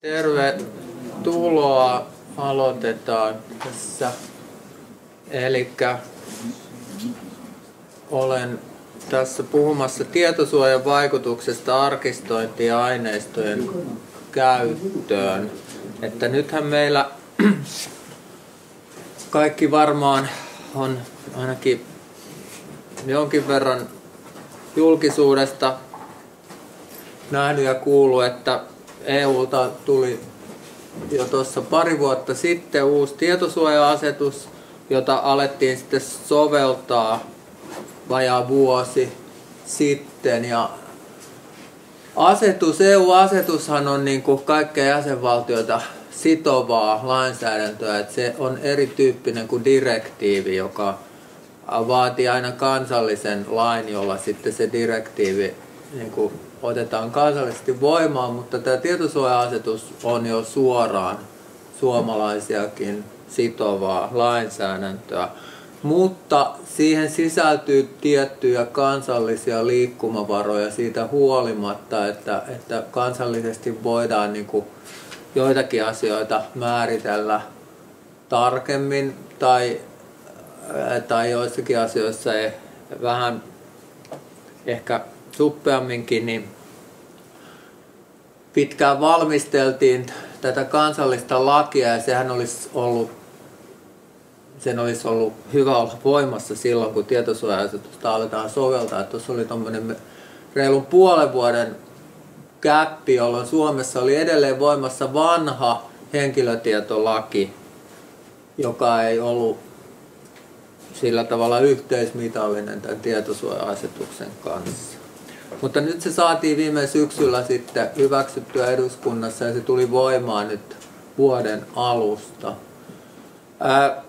Tervetuloa. Aloitetaan tässä. Eli olen tässä puhumassa tietosuojan vaikutuksesta arkistointi- ja aineistojen käyttöön. Että nythän meillä kaikki varmaan on ainakin jonkin verran julkisuudesta nähnyt ja kuullut, että EUlta tuli jo tuossa pari vuotta sitten uusi tietosuoja-asetus, jota alettiin sitten soveltaa vajaa vuosi sitten. Ja asetus, EU-asetushan on niin kuin kaikkea jäsenvaltioita sitovaa lainsäädäntöä, että se on erityyppinen kuin direktiivi, joka vaatii aina kansallisen lain, jolla sitten se direktiivi niin kuin otetaan kansallisesti voimaan, mutta tämä tietosuoja-asetus on jo suoraan suomalaisiakin sitovaa lainsäädäntöä. Mutta siihen sisältyy tiettyjä kansallisia liikkumavaroja siitä huolimatta, että, että kansallisesti voidaan niin kuin joitakin asioita määritellä tarkemmin tai, tai joissakin asioissa ei, vähän ehkä suppeamminkin, niin pitkään valmisteltiin tätä kansallista lakia ja sehän olisi ollut, sen olisi ollut hyvä olla voimassa silloin, kun tietosuoja-asetusta aletaan soveltaa. Tuossa oli tuommoinen reilun puolen vuoden käppi, jolloin Suomessa oli edelleen voimassa vanha henkilötietolaki, joka ei ollut sillä tavalla yhteismitallinen tämän tietosuoja-asetuksen kanssa. Mutta nyt se saatiin viime syksyllä sitten hyväksyttyä eduskunnassa ja se tuli voimaan nyt vuoden alusta. Ää,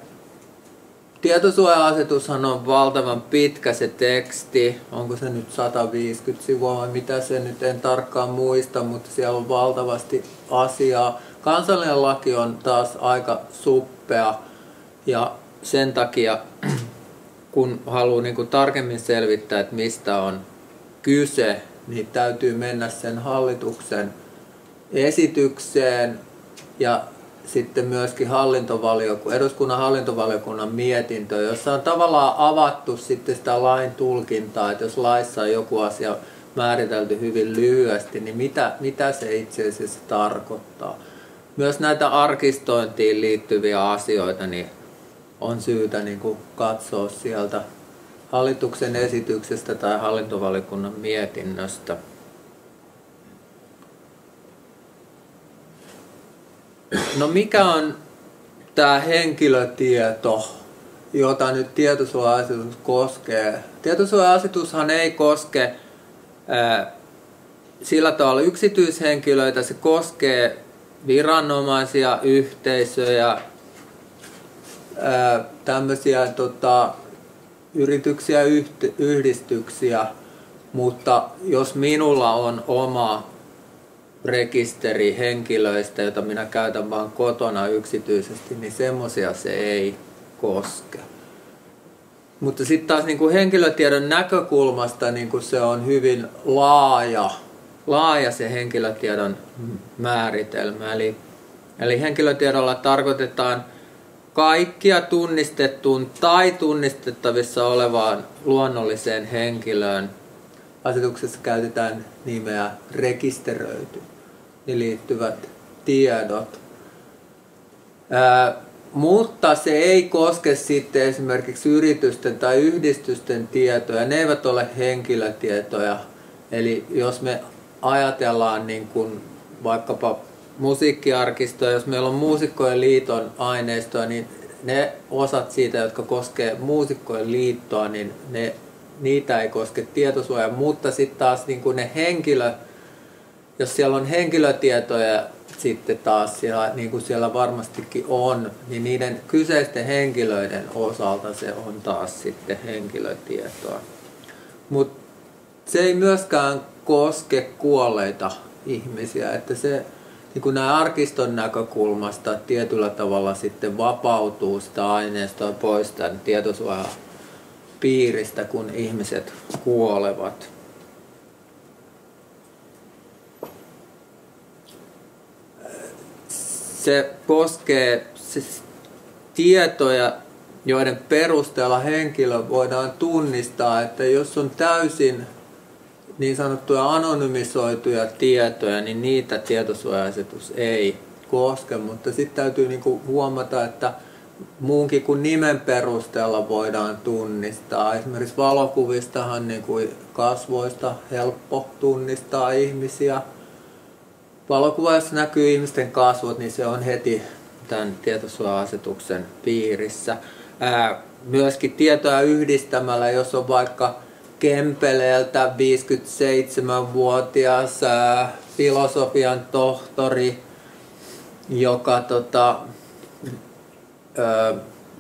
tietosuoja-asetushan on valtavan pitkä se teksti, onko se nyt 150 sivua vai mitä se nyt en tarkkaan muista, mutta siellä on valtavasti asiaa. Kansallinen laki on taas aika suppea ja sen takia kun haluaa niin tarkemmin selvittää, että mistä on kyse, niin täytyy mennä sen hallituksen esitykseen ja sitten myöskin hallintovaliokunnan, eduskunnan hallintovaliokunnan mietintö, jossa on tavallaan avattu sitten sitä lain tulkintaa, että jos laissa on joku asia määritelty hyvin lyhyesti, niin mitä, mitä se itse asiassa tarkoittaa. Myös näitä arkistointiin liittyviä asioita niin on syytä niin kuin katsoa sieltä hallituksen esityksestä tai hallintovalikunnan mietinnöstä. No mikä on tämä henkilötieto, jota nyt tietosuoja-asetus koskee? Tietosuoja-asetushan ei koske ää, sillä tavalla yksityishenkilöitä, se koskee viranomaisia, yhteisöjä, ää, tämmöisiä tota, yrityksiä, yhdistyksiä, mutta jos minulla on oma rekisteri henkilöistä, jota minä käytän vain kotona yksityisesti, niin semmoisia se ei koske. Mutta sitten taas niin kuin henkilötiedon näkökulmasta niin kuin se on hyvin laaja, laaja se henkilötiedon määritelmä. Eli, eli henkilötiedolla tarkoitetaan kaikkia tunnistettuun tai tunnistettavissa olevaan luonnolliseen henkilöön. Asetuksessa käytetään nimeä rekisteröity, niin liittyvät tiedot. Ää, mutta se ei koske sitten esimerkiksi yritysten tai yhdistysten tietoja. Ne eivät ole henkilötietoja. Eli jos me ajatellaan niin kuin vaikkapa musiikkiarkistoa, jos meillä on muusikkojen liiton aineistoa, niin ne osat siitä, jotka koskee muusikkojen liittoa, niin ne, niitä ei koske tietosuoja, mutta sitten taas niin kuin ne henkilö, jos siellä on henkilötietoja sitten taas siellä, niin kuin siellä varmastikin on, niin niiden kyseisten henkilöiden osalta se on taas sitten henkilötietoa. Mutta se ei myöskään koske kuolleita ihmisiä, että se niin kuin nämä arkiston näkökulmasta tietyllä tavalla sitten vapautuu sitä aineistoa pois tämän tietosuojan piiristä, kun ihmiset kuolevat. se koskee siis tietoja, joiden perusteella henkilö voidaan tunnistaa, että jos on täysin niin sanottuja anonymisoituja tietoja, niin niitä tietosuoja-asetus ei koske, mutta sitten täytyy niinku huomata, että muunkin kuin nimen perusteella voidaan tunnistaa. Esimerkiksi valokuvistahan niin kuin kasvoista helppo tunnistaa ihmisiä. Valokuva, jos näkyy ihmisten kasvot, niin se on heti tämän tietosuoja-asetuksen piirissä. Ää, myöskin tietoja yhdistämällä, jos on vaikka Kempeleeltä 57-vuotias ää, filosofian tohtori, joka tota, ää,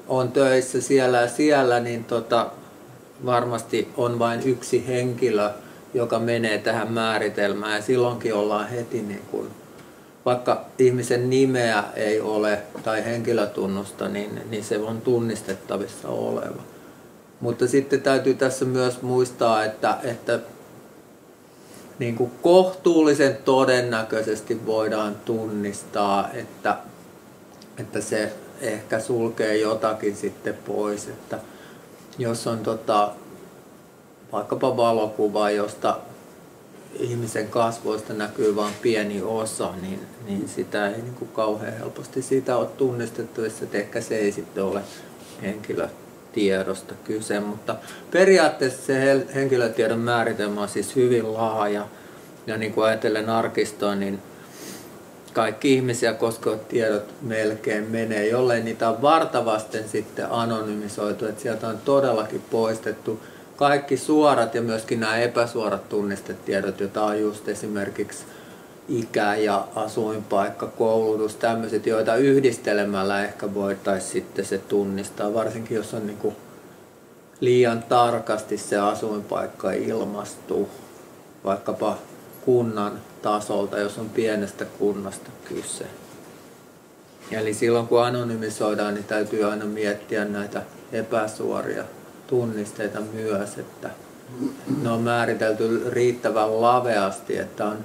on töissä siellä ja siellä, niin tota, varmasti on vain yksi henkilö, joka menee tähän määritelmään ja silloinkin ollaan heti niin kuin vaikka ihmisen nimeä ei ole tai henkilötunnusta, niin, niin se on tunnistettavissa oleva. Mutta sitten täytyy tässä myös muistaa, että, että niin kuin kohtuullisen todennäköisesti voidaan tunnistaa, että, että se ehkä sulkee jotakin sitten pois. Että jos on tota, vaikkapa valokuva, josta ihmisen kasvoista näkyy vain pieni osa, niin, niin sitä ei niin kuin kauhean helposti siitä ole tunnistettavissa, että ehkä se ei sitten ole henkilötiedosta kyse, mutta periaatteessa se henkilötiedon määritelmä on siis hyvin laaja, ja niin kuin ajatellen arkistoa, niin kaikki ihmisiä koskevat tiedot melkein menee, jollei niitä on vartavasten sitten anonymisoitu, että sieltä on todellakin poistettu kaikki suorat ja myöskin nämä epäsuorat tunnistetiedot, joita on just esimerkiksi ikä ja asuinpaikka, koulutus, tämmöiset, joita yhdistelemällä ehkä voitaisiin sitten se tunnistaa, varsinkin jos on niin liian tarkasti se asuinpaikka ilmastuu, vaikkapa kunnan tasolta, jos on pienestä kunnasta kyse. Eli silloin kun anonymisoidaan, niin täytyy aina miettiä näitä epäsuoria tunnisteita myös, että ne on määritelty riittävän laveasti, että on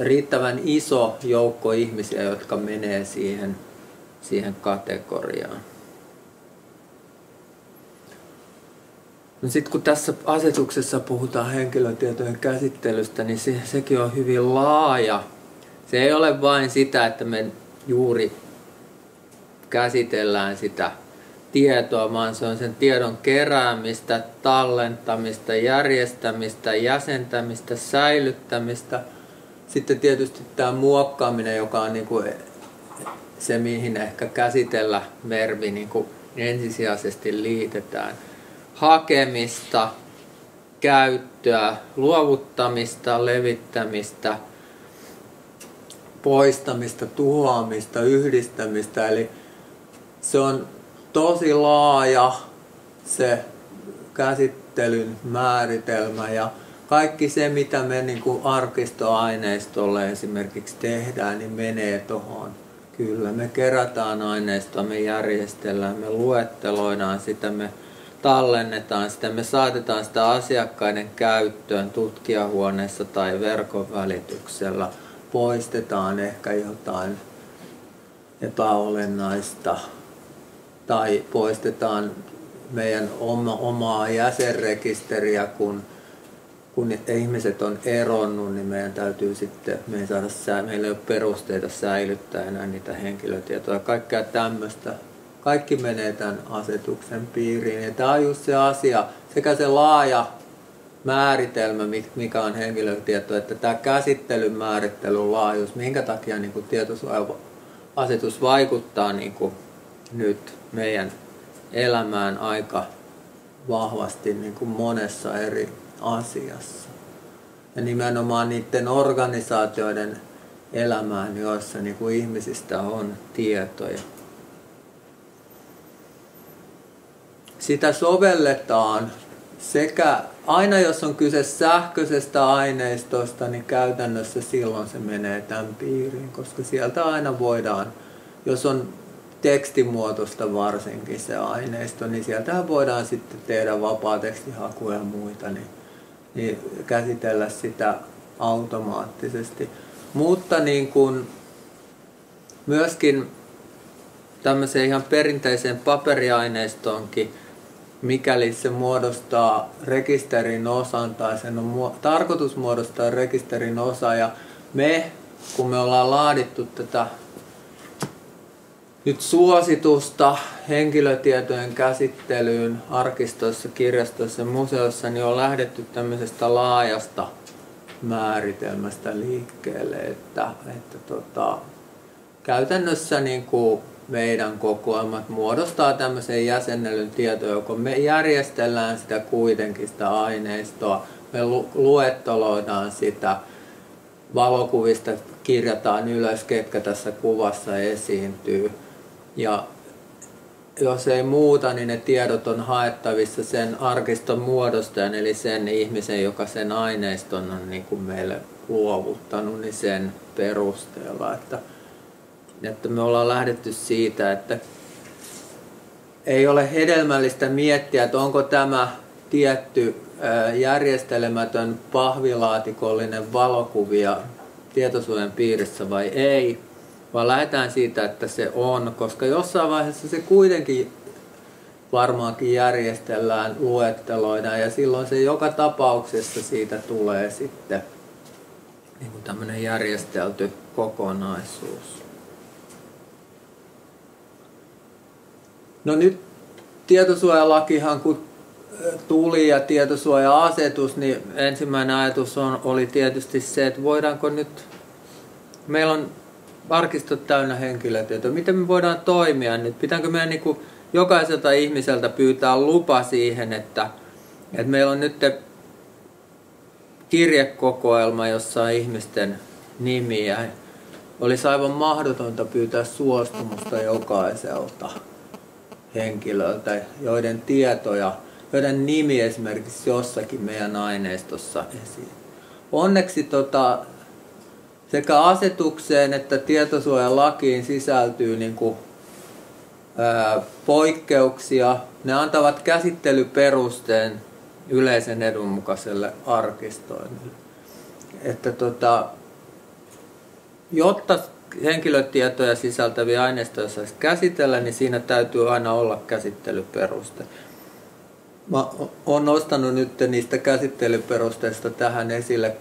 riittävän iso joukko ihmisiä, jotka menee siihen, siihen kategoriaan. No sitten kun tässä asetuksessa puhutaan henkilötietojen käsittelystä, niin se, sekin on hyvin laaja. Se ei ole vain sitä, että me juuri käsitellään sitä tietoa, vaan se on sen tiedon keräämistä, tallentamista, järjestämistä, jäsentämistä, säilyttämistä. Sitten tietysti tämä muokkaaminen, joka on niin kuin se, mihin ehkä käsitellä verbi niin kuin ensisijaisesti liitetään. Hakemista, käyttöä, luovuttamista, levittämistä, poistamista, tuhoamista, yhdistämistä. Eli se on tosi laaja se käsittelyn määritelmä ja kaikki se, mitä me niin kuin arkistoaineistolle esimerkiksi tehdään, niin menee tuohon. Kyllä, me kerätään aineistoa, me järjestellään, me luetteloidaan sitä, me tallennetaan sitä, me saatetaan sitä asiakkaiden käyttöön tutkijahuoneessa tai verkon välityksellä. Poistetaan ehkä jotain epäolennaista tai poistetaan meidän oma, omaa jäsenrekisteriä, kun, kun ihmiset on eronnut, niin meidän täytyy sitten, me ei saada, meillä ei ole perusteita säilyttää enää niitä henkilötietoja. Kaikkea tämmöistä, kaikki menee tämän asetuksen piiriin. Ja tämä on just se asia, sekä se laaja määritelmä, mikä on henkilötieto, että tämä käsittelyn määrittelyn laajuus, minkä takia niin tietosuoja-asetus vaikuttaa niin kuin nyt meidän elämään aika vahvasti niin kuin monessa eri asiassa. Ja nimenomaan niiden organisaatioiden elämään, joissa niin kuin ihmisistä on tietoja. Sitä sovelletaan sekä aina jos on kyse sähköisestä aineistosta, niin käytännössä silloin se menee tämän piiriin, koska sieltä aina voidaan, jos on tekstimuotoista varsinkin se aineisto, niin sieltähän voidaan sitten tehdä vapaatekstihakuja ja muita, niin, niin käsitellä sitä automaattisesti. Mutta niin kuin myöskin tämmöiseen ihan perinteiseen paperiaineistonkin, mikäli se muodostaa rekisterin osan tai sen on tarkoitus muodostaa rekisterin osa. Ja me, kun me ollaan laadittu tätä nyt suositusta henkilötietojen käsittelyyn arkistoissa, kirjastoissa ja museoissa, niin on lähdetty tämmöisestä laajasta määritelmästä liikkeelle, että, että tota, käytännössä niin kuin meidän kokoelmat muodostaa tämmöisen jäsennellyn tietojoukon. Me järjestellään sitä kuitenkin sitä aineistoa, me luetteloidaan sitä, valokuvista kirjataan ylös, ketkä tässä kuvassa esiintyy. Ja jos ei muuta, niin ne tiedot on haettavissa sen arkiston muodostajan, eli sen ihmisen, joka sen aineiston on niin kuin meille luovuttanut, niin sen perusteella. Että, että me ollaan lähdetty siitä, että ei ole hedelmällistä miettiä, että onko tämä tietty järjestelemätön pahvilaatikollinen valokuvia tietosuojan piirissä vai ei, vaan lähdetään siitä, että se on, koska jossain vaiheessa se kuitenkin varmaankin järjestellään, luetteloidaan ja silloin se joka tapauksessa siitä tulee sitten niin kuin tämmöinen järjestelty kokonaisuus. No nyt tietosuojalakihan kun tuli ja tietosuoja-asetus, niin ensimmäinen ajatus on, oli tietysti se, että voidaanko nyt, meillä on arkistot täynnä henkilötietoja, miten me voidaan toimia nyt, pitääkö meidän niin kuin jokaiselta ihmiseltä pyytää lupa siihen, että, että meillä on nyt kirjekokoelma, jossa on ihmisten nimiä. Olisi aivan mahdotonta pyytää suostumusta jokaiselta henkilöltä, joiden tietoja joiden nimi esimerkiksi jossakin meidän aineistossa esiin. Onneksi tota, sekä asetukseen että tietosuojalakiin sisältyy niin kuin, ää, poikkeuksia. Ne antavat käsittelyperusteen yleisen edun mukaiselle arkistoinnille. Että tota, jotta henkilötietoja sisältäviä aineistoja saisi käsitellä, niin siinä täytyy aina olla käsittelyperuste. Mä oon nostanut nyt niistä käsittelyperusteista tähän esille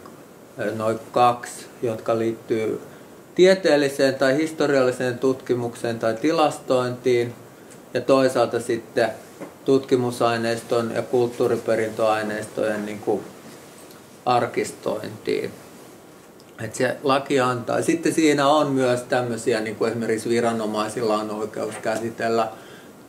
noin kaksi, jotka liittyy tieteelliseen tai historialliseen tutkimukseen tai tilastointiin ja toisaalta sitten tutkimusaineiston ja kulttuuriperintöaineistojen niin kuin arkistointiin. Et se laki antaa. Sitten siinä on myös tämmöisiä, niin kuin esimerkiksi viranomaisilla on oikeus käsitellä –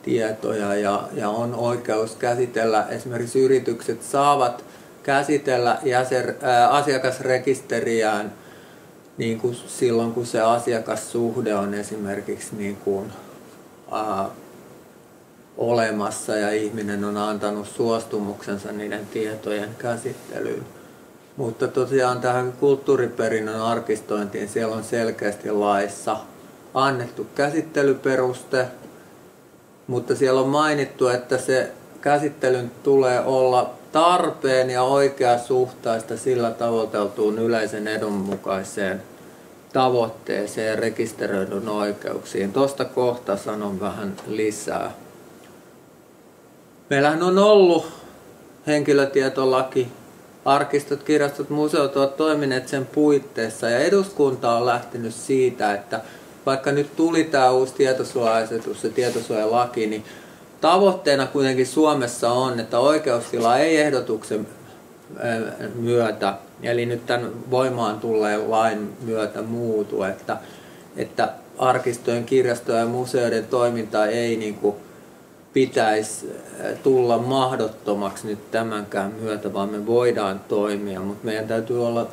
tietoja ja, ja on oikeus käsitellä, esimerkiksi yritykset saavat käsitellä jäsen, ää, asiakasrekisteriään niin kuin silloin, kun se asiakassuhde on esimerkiksi niin kuin, ää, olemassa ja ihminen on antanut suostumuksensa niiden tietojen käsittelyyn. Mutta tosiaan tähän kulttuuriperinnön arkistointiin siellä on selkeästi laissa annettu käsittelyperuste, mutta siellä on mainittu, että se käsittelyn tulee olla tarpeen ja oikeasuhtaista sillä tavoiteltuun yleisen edun mukaiseen tavoitteeseen rekisteröidyn oikeuksiin. Tuosta kohta sanon vähän lisää. Meillähän on ollut henkilötietolaki, arkistot, kirjastot, museot ovat toimineet sen puitteissa ja eduskunta on lähtenyt siitä, että vaikka nyt tuli tämä uusi tietosuoja-asetus ja tietosuojalaki, niin tavoitteena kuitenkin Suomessa on, että oikeustila ei ehdotuksen myötä, eli nyt tämän voimaan tulleen lain myötä muutu, että, että arkistojen, kirjastojen ja museoiden toiminta ei niin kuin pitäisi tulla mahdottomaksi nyt tämänkään myötä, vaan me voidaan toimia, mutta meidän täytyy olla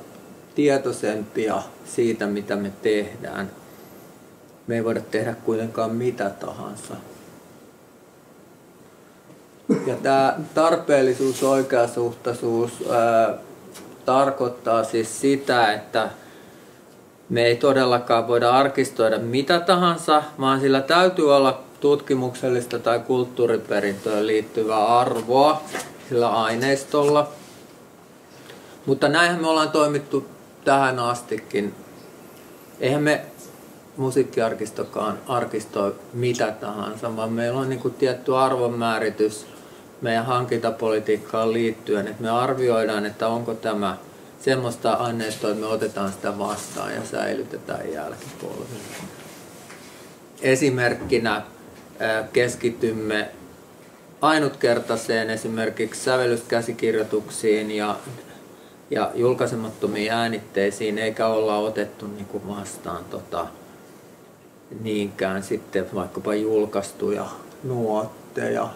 tietoisempia siitä, mitä me tehdään me ei voida tehdä kuitenkaan mitä tahansa. Ja tämä tarpeellisuus, oikeasuhtaisuus ää, tarkoittaa siis sitä, että me ei todellakaan voida arkistoida mitä tahansa, vaan sillä täytyy olla tutkimuksellista tai kulttuuriperintöön liittyvää arvoa sillä aineistolla. Mutta näinhän me ollaan toimittu tähän astikin. Eihän me musiikkiarkistokaan arkistoi mitä tahansa, vaan meillä on niin kuin tietty arvonmääritys meidän hankintapolitiikkaan liittyen, että me arvioidaan, että onko tämä semmoista aineistoa, että me otetaan sitä vastaan ja säilytetään jälkipolville. Esimerkkinä keskitymme ainutkertaiseen esimerkiksi sävellyskäsikirjoituksiin ja, ja julkaisemattomiin äänitteisiin, eikä olla otettu niin kuin vastaan tota, niinkään sitten vaikkapa julkaistuja nuotteja,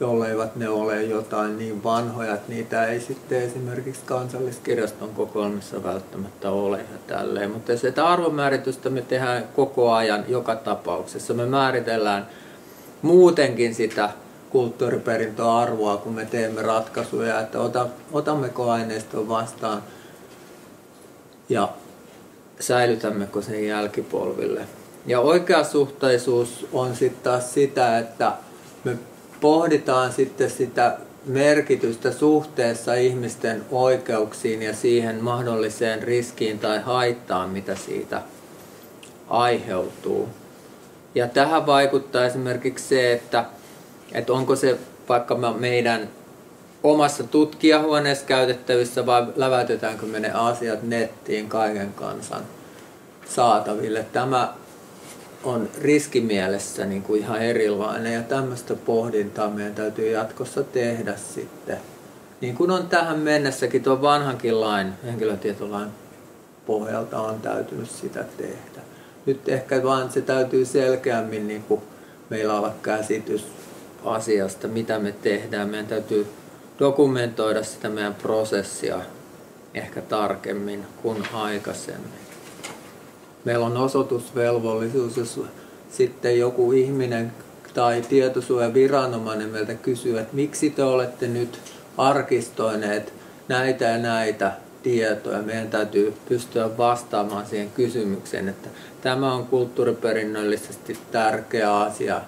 jolleivat ne ole jotain niin vanhoja, että niitä ei sitten esimerkiksi kansalliskirjaston kokoelmissa välttämättä ole ja tälleen. Mutta se arvomääritystä me tehdään koko ajan joka tapauksessa. Me määritellään muutenkin sitä kulttuuriperintöarvoa, kun me teemme ratkaisuja, että ota, otammeko aineiston vastaan ja säilytämmekö sen jälkipolville. Ja oikeasuhtaisuus on sitten taas sitä, että me pohditaan sitten sitä merkitystä suhteessa ihmisten oikeuksiin ja siihen mahdolliseen riskiin tai haittaan, mitä siitä aiheutuu. Ja tähän vaikuttaa esimerkiksi se, että, että onko se vaikka meidän omassa tutkijahuoneessa käytettävissä vai läväytetäänkö me ne asiat nettiin kaiken kansan saataville. Tämä on riskimielessä niin kuin ihan erilainen ja tämmöistä pohdintaa meidän täytyy jatkossa tehdä sitten. Niin kuin on tähän mennessäkin tuon vanhankin lain, henkilötietolain pohjalta on täytynyt sitä tehdä. Nyt ehkä vaan se täytyy selkeämmin niin kuin meillä olla käsitys asiasta, mitä me tehdään. Meidän täytyy dokumentoida sitä meidän prosessia ehkä tarkemmin kuin aikaisemmin meillä on osoitusvelvollisuus, jos sitten joku ihminen tai tietosuojaviranomainen meiltä kysyy, että miksi te olette nyt arkistoineet näitä ja näitä tietoja. Meidän täytyy pystyä vastaamaan siihen kysymykseen, että tämä on kulttuuriperinnöllisesti tärkeä asia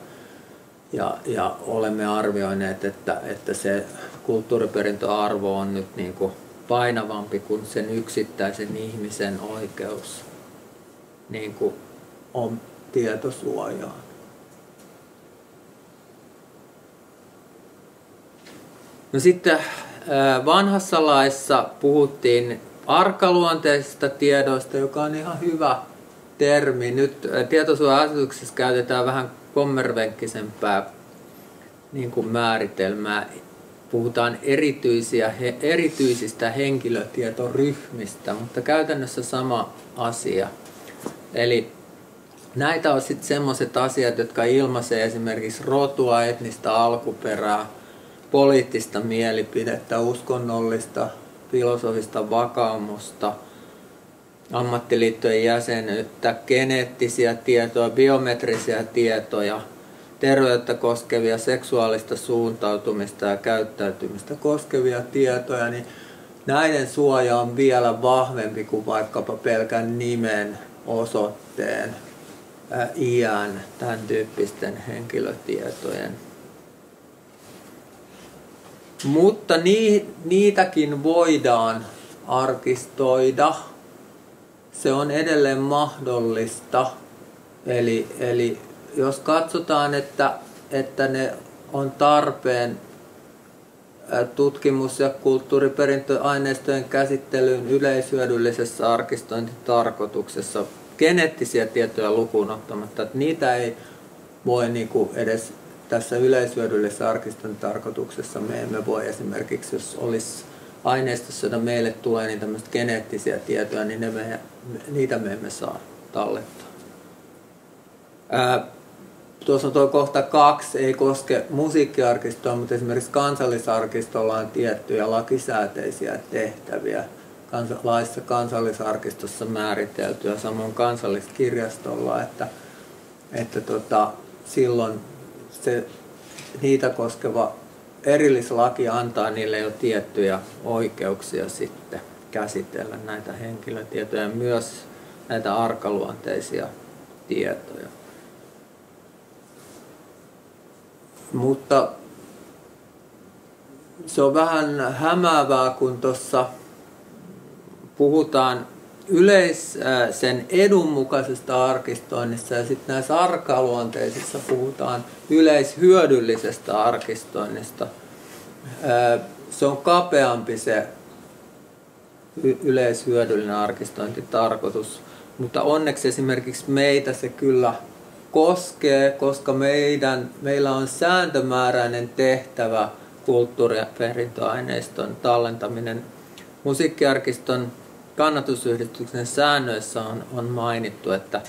ja, ja olemme arvioineet, että, että se kulttuuriperintöarvo on nyt niin kuin painavampi kuin sen yksittäisen ihmisen oikeus niin kuin on tietosuojaan. No sitten vanhassa laissa puhuttiin arkaluonteisista tiedoista, joka on ihan hyvä termi. Nyt tietosuoja-asetuksessa käytetään vähän kommervenkkisempää niin kuin määritelmää. Puhutaan erityisiä, he, erityisistä henkilötietoryhmistä, mutta käytännössä sama asia – Eli näitä on sitten semmoiset asiat, jotka ilmaisee esimerkiksi rotua, etnistä alkuperää, poliittista mielipidettä, uskonnollista, filosofista vakaumusta, ammattiliittojen jäsenyyttä, geneettisiä tietoja, biometrisiä tietoja, terveyttä koskevia seksuaalista suuntautumista ja käyttäytymistä koskevia tietoja, niin näiden suoja on vielä vahvempi kuin vaikkapa pelkän nimen osoitteen, iän, tämän tyyppisten henkilötietojen. Mutta niitäkin voidaan arkistoida. Se on edelleen mahdollista. Eli, eli jos katsotaan, että, että ne on tarpeen tutkimus- ja kulttuuriperintöaineistojen käsittelyyn yleishyödyllisessä arkistointitarkoituksessa geneettisiä tietoja lukuun ottamatta. Että niitä ei voi niin kuin edes tässä yleishyödyllisessä arkistointitarkoituksessa me emme voi esimerkiksi, jos olisi aineistossa, jota meille tulee niin tämmöistä geneettisiä tietoja, niin ne me, niitä me emme saa tallettaa. Ää, tuossa on tuo kohta kaksi, ei koske musiikkiarkistoa, mutta esimerkiksi kansallisarkistolla on tiettyjä lakisääteisiä tehtäviä laissa kansallisarkistossa määriteltyä, samoin kansalliskirjastolla, että, että tota, silloin se, niitä koskeva erillislaki antaa niille jo tiettyjä oikeuksia sitten käsitellä näitä henkilötietoja ja myös näitä arkaluonteisia tietoja. Mutta se on vähän hämäävää, kun tuossa puhutaan yleisen edun mukaisesta arkistoinnista ja sitten näissä arkaluonteisissa puhutaan yleishyödyllisestä arkistoinnista. Se on kapeampi se yleishyödyllinen arkistointitarkoitus, mutta onneksi esimerkiksi meitä se kyllä koskee, koska meidän, meillä on sääntömääräinen tehtävä kulttuuriperintöaineiston tallentaminen. Musiikkiarkiston kannatusyhdistyksen säännöissä on, on mainittu, että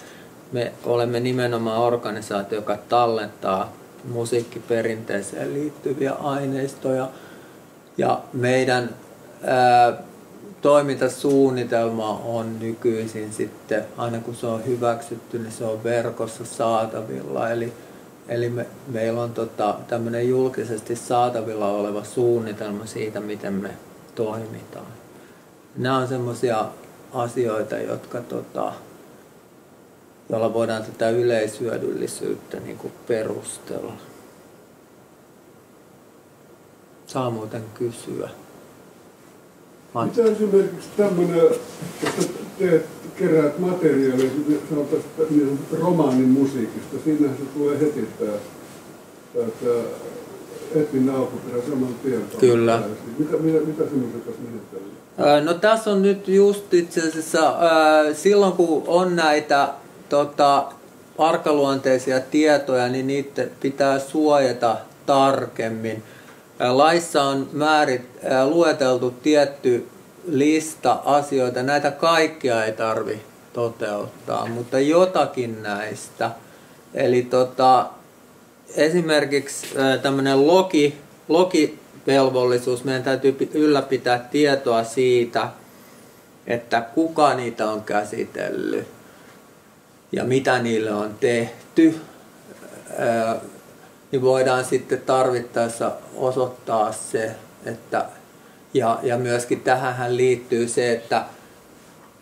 me olemme nimenomaan organisaatio, joka tallentaa musiikkiperinteeseen liittyviä aineistoja. Ja meidän ää, toimintasuunnitelma on nykyisin sitten, aina kun se on hyväksytty, niin se on verkossa saatavilla. Eli, eli me, meillä on tota, tämmöinen julkisesti saatavilla oleva suunnitelma siitä, miten me toimitaan. Nämä on semmoisia asioita, jotka tota, jolla voidaan tätä yleishyödyllisyyttä niin kuin perustella. Saa muuten kysyä. Mitä esimerkiksi tämmöinen, että teet, keräät materiaalia, sanotaan niin romaanin musiikista, siinähän se tulee heti tämä, tämä, tämä etninen alkuperä saman tien. Kyllä. Mitä, mitä, mitä semmoiset tässä menettelyä? No tässä on nyt just itse asiassa, silloin kun on näitä tota, arkaluonteisia tietoja, niin niitä pitää suojata tarkemmin. Laissa on määrit, lueteltu tietty lista asioita. Näitä kaikkia ei tarvi toteuttaa, mutta jotakin näistä. Eli tota, esimerkiksi tämmöinen logi, logivelvollisuus, meidän täytyy ylläpitää tietoa siitä, että kuka niitä on käsitellyt ja mitä niille on tehty. Niin voidaan sitten tarvittaessa osoittaa se, että ja, ja myöskin tähän liittyy se, että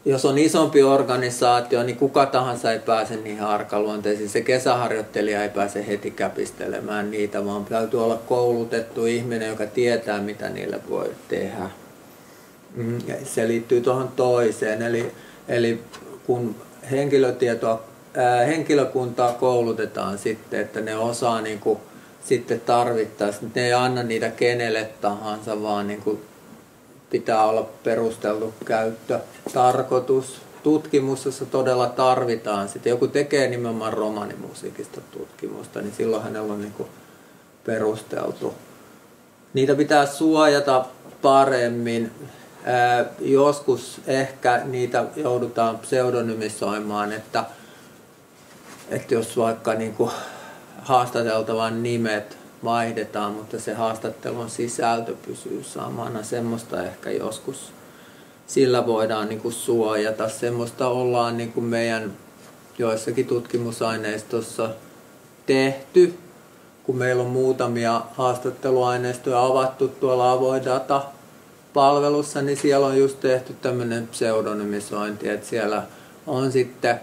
jos on isompi organisaatio, niin kuka tahansa ei pääse niihin arkaluonteisiin. Se kesäharjoittelija ei pääse heti käpistelemään niitä, vaan täytyy olla koulutettu ihminen, joka tietää, mitä niille voi tehdä. Mm, se liittyy tuohon toiseen, eli, eli kun henkilötietoa henkilökuntaa koulutetaan sitten, että ne osaa niin kuin, sitten tarvittaessa. Ne ei anna niitä kenelle tahansa, vaan niin kuin, pitää olla perusteltu käyttö, tarkoitus, tutkimus, jossa todella tarvitaan. Sitten joku tekee nimenomaan romanimusiikista tutkimusta, niin silloin hänellä on niin kuin perusteltu. Niitä pitää suojata paremmin. Ää, joskus ehkä niitä joudutaan pseudonymisoimaan, että – että jos vaikka niin kuin haastateltavan nimet vaihdetaan, mutta se haastattelun sisältö pysyy samana, semmoista ehkä joskus sillä voidaan niin kuin suojata. Semmoista ollaan niin kuin meidän joissakin tutkimusaineistossa tehty, kun meillä on muutamia haastatteluaineistoja avattu tuolla avoin data palvelussa, niin siellä on just tehty tämmöinen pseudonymisointi, että siellä on sitten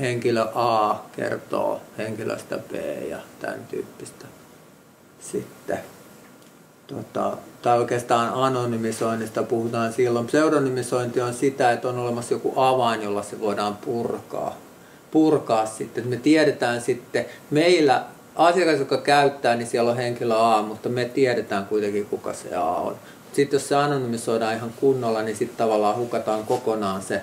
henkilö A kertoo henkilöstä B ja tämän tyyppistä sitten. Tota, tai oikeastaan anonymisoinnista puhutaan silloin. Pseudonymisointi on sitä, että on olemassa joku avain, jolla se voidaan purkaa. Purkaa sitten. Me tiedetään sitten, meillä asiakas, joka käyttää, niin siellä on henkilö A, mutta me tiedetään kuitenkin, kuka se A on. Sitten jos se anonymisoidaan ihan kunnolla, niin sitten tavallaan hukataan kokonaan se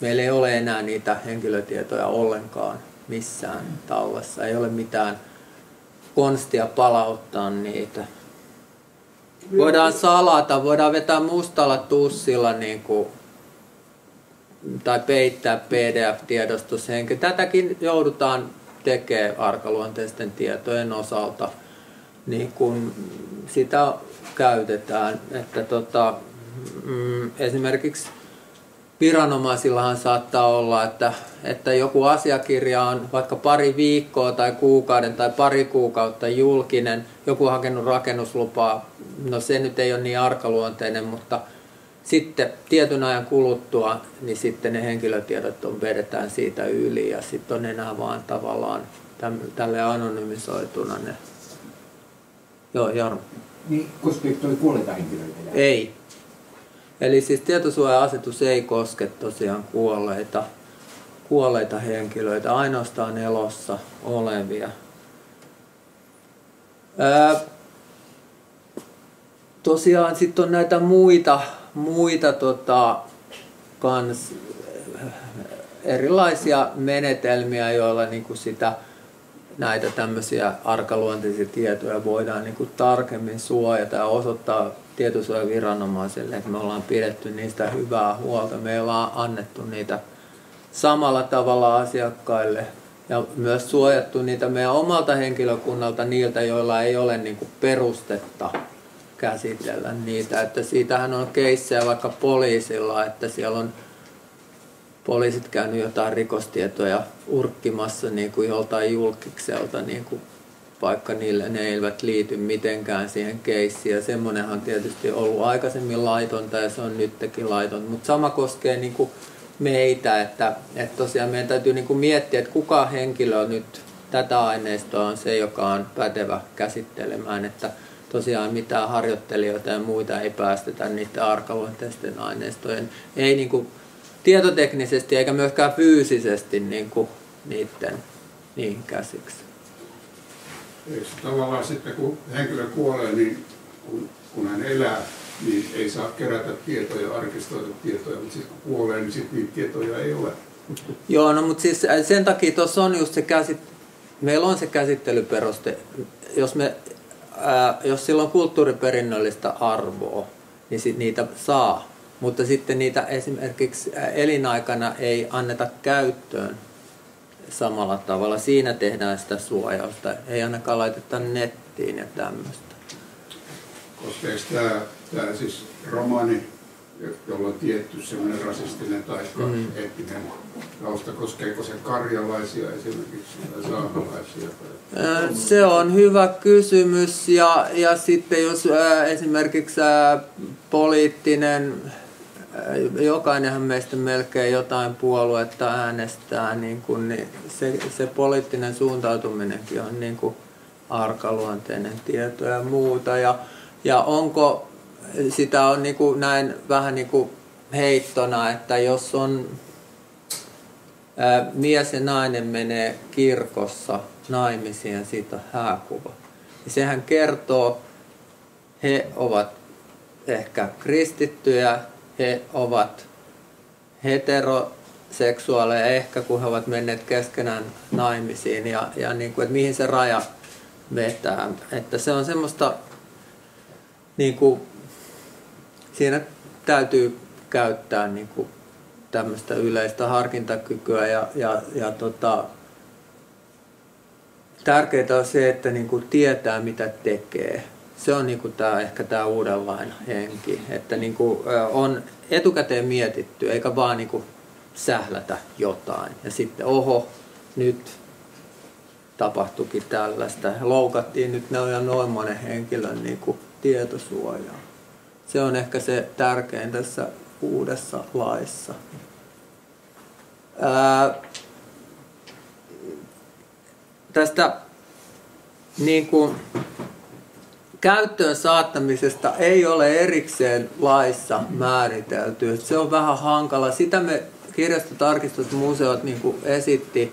meillä ei ole enää niitä henkilötietoja ollenkaan missään tallessa. Ei ole mitään konstia palauttaa niitä. Voidaan salata, voidaan vetää mustalla tussilla niin kuin, tai peittää PDF-tiedostus. Tätäkin joudutaan tekemään arkaluonteisten tietojen osalta. Niin kun sitä käytetään. Että tota, mm, esimerkiksi viranomaisillahan saattaa olla, että, että joku asiakirja on vaikka pari viikkoa tai kuukauden tai pari kuukautta julkinen, joku hakenut rakennuslupaa, no se nyt ei ole niin arkaluonteinen, mutta sitten tietyn ajan kuluttua, niin sitten ne henkilötiedot on vedetään siitä yli ja sitten on enää vaan tavallaan tälle anonymisoituna ne. Joo, Jarmo. Niin, koskeeko toi kuolleita henkilöitä? Ei. Eli siis tietosuoja-asetus ei koske tosiaan kuolleita, kuolleita henkilöitä, ainoastaan elossa olevia. Ää, tosiaan sitten on näitä muita, muita tota, kans, erilaisia menetelmiä, joilla niin kuin sitä, näitä tämmöisiä arkaluonteisia tietoja voidaan niin kuin tarkemmin suojata ja osoittaa tietosuojaviranomaiselle, että me ollaan pidetty niistä hyvää huolta. Me ollaan annettu niitä samalla tavalla asiakkaille ja myös suojattu niitä meidän omalta henkilökunnalta niiltä, joilla ei ole niin kuin perustetta käsitellä niitä. Että siitähän on keissejä vaikka poliisilla, että siellä on poliisit käynyt jotain rikostietoja urkkimassa niin kuin joltain julkikselta, niin kuin, vaikka niille ne eivät liity mitenkään siihen keissiin. Ja semmoinenhan on tietysti ollut aikaisemmin laitonta ja se on nytkin laiton. Mutta sama koskee niin kuin meitä, että, että tosiaan meidän täytyy niin kuin miettiä, että kuka henkilö nyt tätä aineistoa on se, joka on pätevä käsittelemään, että tosiaan mitään harjoittelijoita ja muita ei päästetä niiden arkaluonteisten aineistojen, ei niin kuin tietoteknisesti eikä myöskään fyysisesti niin kuin niiden niin käsiksi. Eikö tavallaan sitten kun henkilö kuolee, niin kun, kun hän elää, niin ei saa kerätä tietoja, arkistoida tietoja, mutta sitten kun kuolee, niin sitten niitä tietoja ei ole. Joo, no mutta siis äh, sen takia tuossa on just se käsit... meillä on se käsittelyperuste. Jos, me, ää, äh, jos sillä on kulttuuriperinnöllistä arvoa, niin sit niitä saa mutta sitten niitä esimerkiksi elinaikana ei anneta käyttöön samalla tavalla. Siinä tehdään sitä suojausta. Ei ainakaan laiteta nettiin ja tämmöistä. Koskeeko tämä, tämä siis romaani, jolla on tietty semmoinen rasistinen tai mm. etninen tausta, koskeeko se karjalaisia esimerkiksi tai saamelaisia? Se on hyvä kysymys ja, ja sitten jos esimerkiksi poliittinen jokainenhan meistä melkein jotain puoluetta äänestää, niin kuin, niin se, se poliittinen suuntautuminenkin on niin kuin arkaluonteinen tieto ja muuta. Ja, ja onko, sitä on niin kuin näin vähän niin kuin heittona, että jos on ää, mies ja nainen menee kirkossa naimisiin ja siitä on hääkuva, niin sehän kertoo, he ovat ehkä kristittyjä, he ovat heteroseksuaaleja ehkä kun he ovat menneet keskenään naimisiin ja, ja niin kuin, että mihin se raja vetää. Että se on semmoista, niin kuin, siinä täytyy käyttää niin kuin, tämmöistä yleistä harkintakykyä ja, ja, ja tota, tärkeää on se, että niin kuin tietää mitä tekee se on niin kuin tämä, ehkä tämä uudenlainen henki, että niin kuin, on etukäteen mietitty, eikä vaan niin kuin sählätä jotain. Ja sitten oho, nyt tapahtuikin tällaista. Loukattiin nyt ne ja noin monen henkilön niin kuin tietosuojaa. Se on ehkä se tärkein tässä uudessa laissa. Ää, tästä niin kuin, käyttöön saattamisesta ei ole erikseen laissa määritelty. Se on vähän hankala. Sitä me kirjastotarkistusmuseot niin esitti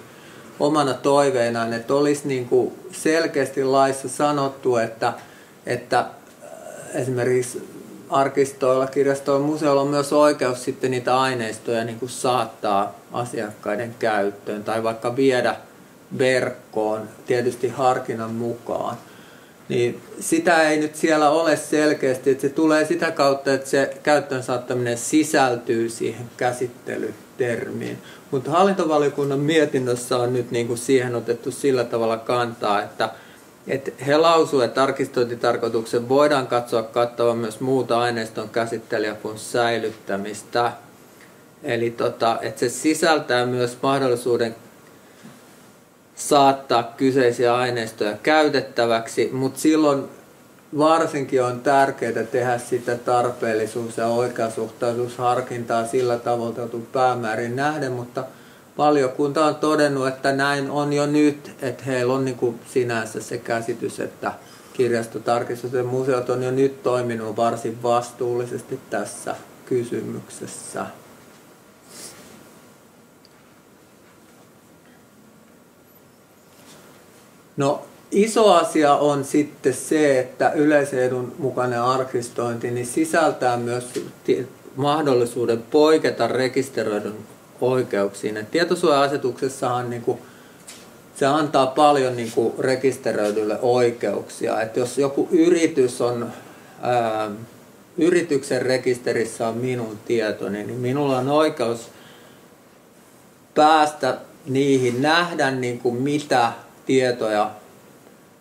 omana toiveenaan, että olisi niin kuin selkeästi laissa sanottu, että, että äh, esimerkiksi arkistoilla, kirjastoilla, museoilla on myös oikeus sitten niitä aineistoja niin kuin saattaa asiakkaiden käyttöön tai vaikka viedä verkkoon, tietysti harkinnan mukaan niin sitä ei nyt siellä ole selkeästi, että se tulee sitä kautta, että se käyttöön saattaminen sisältyy siihen käsittelytermiin. Mutta hallintovaliokunnan mietinnössä on nyt niin kuin siihen otettu sillä tavalla kantaa, että, että he lausuvat, että arkistointitarkoituksen voidaan katsoa kattavan myös muuta aineiston käsittelyä kuin säilyttämistä. Eli tota, että se sisältää myös mahdollisuuden saattaa kyseisiä aineistoja käytettäväksi, mutta silloin varsinkin on tärkeää tehdä sitä tarpeellisuus- ja oikeasuhtaisuusharkintaa sillä tavoiteltu päämäärin nähden, mutta valiokunta on todennut, että näin on jo nyt, että heillä on niin kuin sinänsä se käsitys, että kirjastotarkistus ja museot on jo nyt toiminut varsin vastuullisesti tässä kysymyksessä. No iso asia on sitten se, että yleisedun mukainen arkistointi niin sisältää myös mahdollisuuden poiketa rekisteröidyn oikeuksiin. Et tietosuoja-asetuksessahan niin kuin, se antaa paljon niin kuin rekisteröidylle oikeuksia. Et jos joku yritys on, ää, yrityksen rekisterissä on minun tietoni, niin minulla on oikeus päästä niihin, nähdä niin kuin mitä tietoja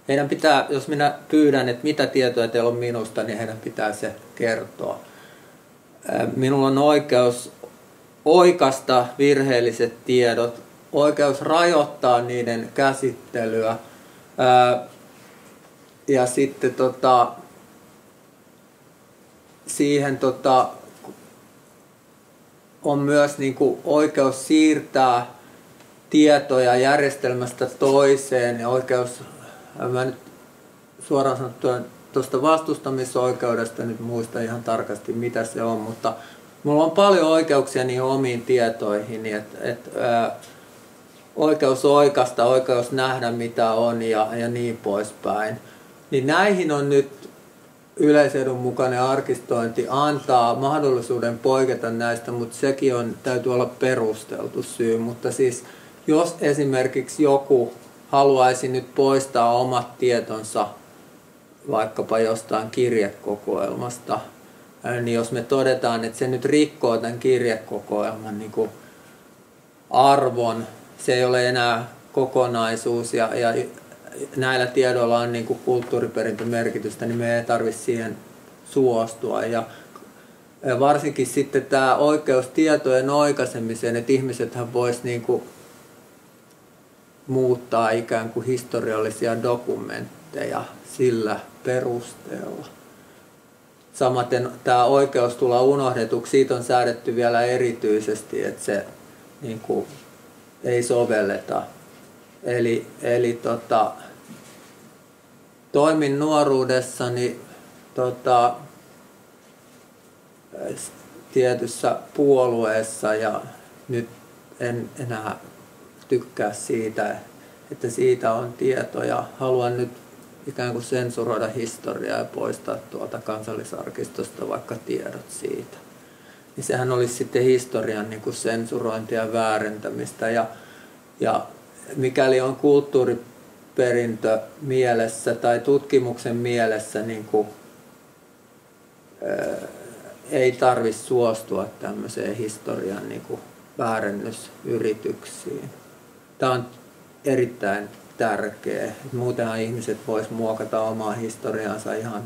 heidän pitää, jos minä pyydän, että mitä tietoja teillä on minusta, niin heidän pitää se kertoa. Minulla on oikeus oikasta virheelliset tiedot, oikeus rajoittaa niiden käsittelyä. Ja sitten tota, siihen tota, on myös niin kuin oikeus siirtää tietoja järjestelmästä toiseen ja oikeus Mä nyt suoraan sanottuna tuosta vastustamisoikeudesta nyt muista ihan tarkasti mitä se on, mutta mulla on paljon oikeuksia niihin omiin tietoihin, että et, oikeus oikasta, oikeus nähdä mitä on ja, ja niin poispäin. Niin näihin on nyt yleisedun mukainen arkistointi antaa mahdollisuuden poiketa näistä, mutta sekin on, täytyy olla perusteltu syy. Mutta siis jos esimerkiksi joku haluaisi nyt poistaa omat tietonsa vaikkapa jostain kirjekokoelmasta, niin jos me todetaan, että se nyt rikkoo tämän kirjekokoelman niin kuin arvon, se ei ole enää kokonaisuus ja, ja näillä tiedoilla on niin kuin kulttuuriperintömerkitystä, niin me ei tarvitse siihen suostua. Ja, varsinkin sitten tämä oikeus tietojen oikaisemiseen, että ihmisethän voisivat niin kuin muuttaa ikään kuin historiallisia dokumentteja sillä perusteella. Samaten tämä oikeus tulla unohdetuksi, siitä on säädetty vielä erityisesti, että se niin kuin, ei sovelleta. Eli, eli tota, toimin nuoruudessani tota, tietyssä puolueessa ja nyt en enää tykkää siitä, että siitä on tietoja. Haluan nyt ikään kuin sensuroida historiaa ja poistaa tuolta kansallisarkistosta vaikka tiedot siitä. Niin sehän olisi sitten historian niin kuin sensurointia ja väärentämistä. Ja, ja mikäli on kulttuuriperintö mielessä tai tutkimuksen mielessä, niin kuin, ää, ei tarvitse suostua tämmöiseen historian niin kuin väärennysyrityksiin. Tämä on erittäin tärkeä. Muutenhan ihmiset vois muokata omaa historiaansa ihan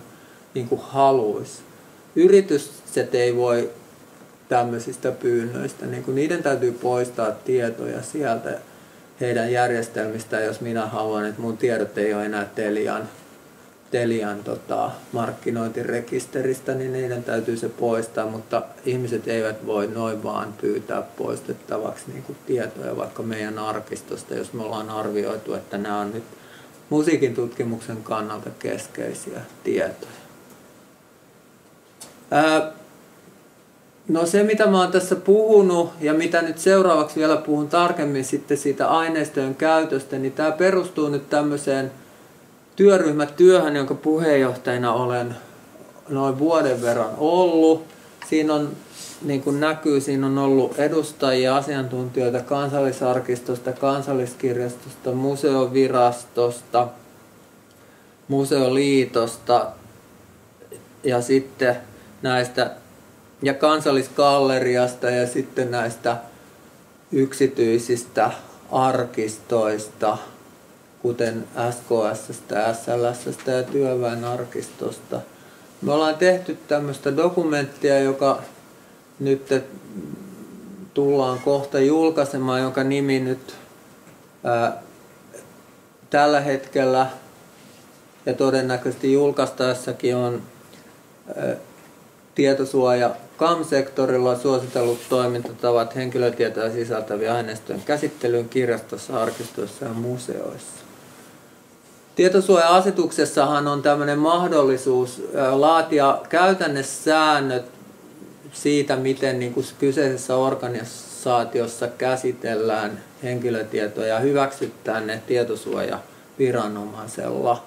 niin kuin haluaisi. Yritykset ei voi tämmöisistä pyynnöistä, niin kuin niiden täytyy poistaa tietoja sieltä heidän järjestelmistä, jos minä haluan, että mun tiedot ei ole enää Telian Telian tota, markkinointirekisteristä, niin niiden täytyy se poistaa, mutta ihmiset eivät voi noin vaan pyytää poistettavaksi niin kuin tietoja vaikka meidän arkistosta, jos me ollaan arvioitu, että nämä on nyt musiikin tutkimuksen kannalta keskeisiä tietoja. Ää, no se, mitä mä oon tässä puhunut ja mitä nyt seuraavaksi vielä puhun tarkemmin sitten siitä aineistojen käytöstä, niin tämä perustuu nyt tämmöiseen – työryhmätyöhön, jonka puheenjohtajana olen noin vuoden verran ollut. Siinä on, niin kuin näkyy, siinä on ollut edustajia, asiantuntijoita kansallisarkistosta, kansalliskirjastosta, museovirastosta, museoliitosta ja sitten näistä ja kansallisgalleriasta ja sitten näistä yksityisistä arkistoista – kuten SKS, SLS ja työväen arkistosta. Me ollaan tehty tämmöistä dokumenttia, joka nyt tullaan kohta julkaisemaan, jonka nimi nyt ää, tällä hetkellä ja todennäköisesti julkaistaessakin on ää, tietosuoja KAM-sektorilla suositellut toimintatavat henkilötietoja sisältäviä aineistojen käsittelyyn kirjastossa, arkistoissa ja museoissa. Tietosuoja-asetuksessahan on tämmöinen mahdollisuus laatia käytännössäännöt, siitä, miten niin kuin kyseisessä organisaatiossa käsitellään henkilötietoja ja hyväksytään ne tietosuojaviranomaisella.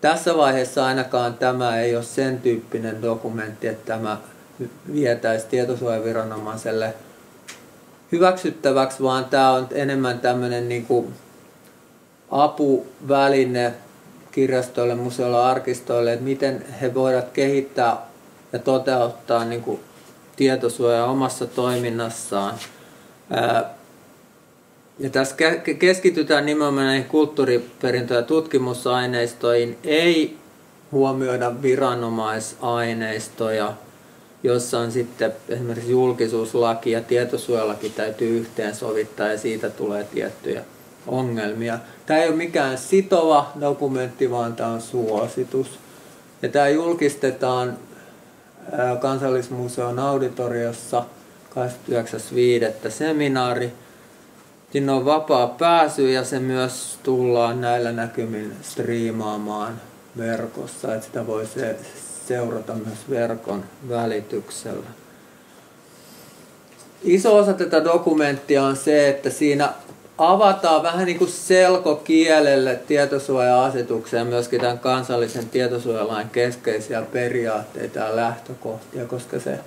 Tässä vaiheessa ainakaan tämä ei ole sen tyyppinen dokumentti, että tämä vietäisi tietosuojaviranomaiselle hyväksyttäväksi, vaan tämä on enemmän tämmöinen niin kuin apuväline kirjastoille, museoille, arkistoille, että miten he voivat kehittää ja toteuttaa niin kuin tietosuojaa omassa toiminnassaan. Ja tässä keskitytään nimenomaan näihin kulttuuriperintö- ja tutkimusaineistoihin, ei huomioida viranomaisaineistoja, jossa on sitten esimerkiksi julkisuuslaki ja tietosuojalaki täytyy yhteensovittaa ja siitä tulee tiettyjä ongelmia. Tämä ei ole mikään sitova dokumentti, vaan tämä on suositus. Ja tämä julkistetaan Kansallismuseon auditoriossa 29.5. seminaari. Sinne on vapaa pääsy ja se myös tullaan näillä näkymin striimaamaan verkossa, että sitä voi se seurata myös verkon välityksellä. Iso osa tätä dokumenttia on se, että siinä avataan vähän niin kuin selkokielelle tietosuoja-asetukseen myöskin tämän kansallisen tietosuojalain keskeisiä periaatteita ja lähtökohtia, koska se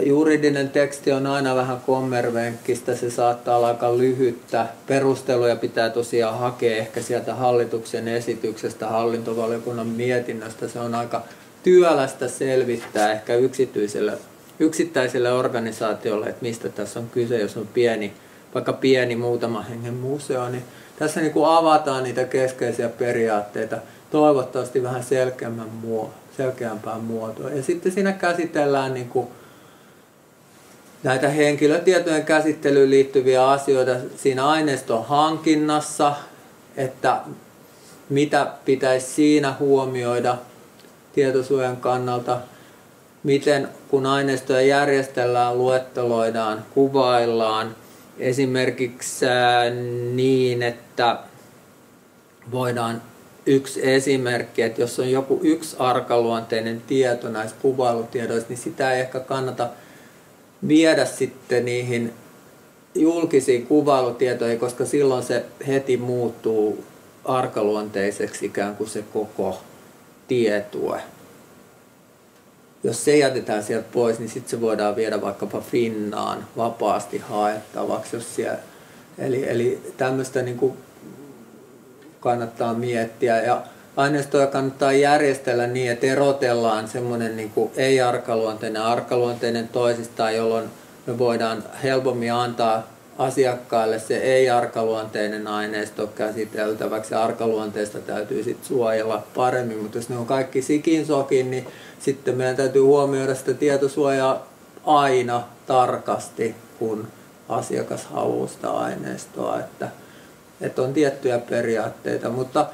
juridinen teksti on aina vähän kommervenkkistä, se saattaa olla aika lyhyttä. Perusteluja pitää tosiaan hakea ehkä sieltä hallituksen esityksestä, hallintovaliokunnan mietinnöstä. Se on aika työlästä selvittää ehkä yksityiselle, yksittäiselle organisaatiolle, että mistä tässä on kyse, jos on pieni vaikka pieni muutama hengen museo, niin tässä niin kuin avataan niitä keskeisiä periaatteita toivottavasti vähän selkeämmän muo, selkeämpään muotoon. Ja sitten siinä käsitellään niin kuin näitä henkilötietojen käsittelyyn liittyviä asioita siinä aineiston hankinnassa, että mitä pitäisi siinä huomioida tietosuojan kannalta, miten kun aineistoja järjestellään, luetteloidaan, kuvaillaan – esimerkiksi niin, että voidaan yksi esimerkki, että jos on joku yksi arkaluonteinen tieto näistä kuvailutiedoista, niin sitä ei ehkä kannata viedä sitten niihin julkisiin kuvailutietoihin, koska silloin se heti muuttuu arkaluonteiseksi ikään kuin se koko tietue jos se jätetään sieltä pois, niin sitten se voidaan viedä vaikkapa Finnaan vapaasti haettavaksi. Jos siellä, eli, eli tämmöistä niin kuin kannattaa miettiä. Ja aineistoja kannattaa järjestellä niin, että erotellaan semmoinen niin ei-arkaluonteinen arkaluonteinen toisistaan, jolloin me voidaan helpommin antaa asiakkaille se ei-arkaluonteinen aineisto käsiteltäväksi. Arkaluonteista täytyy sitten suojella paremmin, mutta jos ne on kaikki sikin sokin, niin sitten meidän täytyy huomioida sitä tietosuojaa aina tarkasti, kun asiakas haluaa sitä aineistoa, että, että on tiettyjä periaatteita, mutta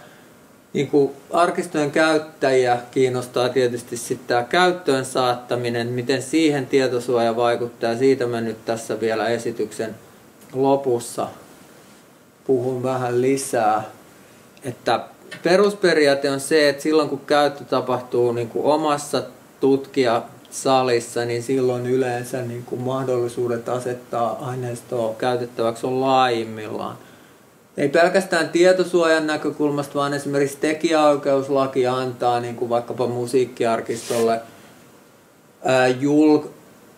niin kuin arkistojen käyttäjiä kiinnostaa tietysti sitten tämä käyttöön saattaminen, miten siihen tietosuoja vaikuttaa. Siitä mä nyt tässä vielä esityksen lopussa puhun vähän lisää. Että perusperiaate on se, että silloin kun käyttö tapahtuu niin kuin omassa tutkijasalissa, niin silloin yleensä niin kuin mahdollisuudet asettaa aineistoa käytettäväksi on laajimmillaan. Ei pelkästään tietosuojan näkökulmasta, vaan esimerkiksi tekijäoikeuslaki antaa niin kuin vaikkapa musiikkiarkistolle ää, julk-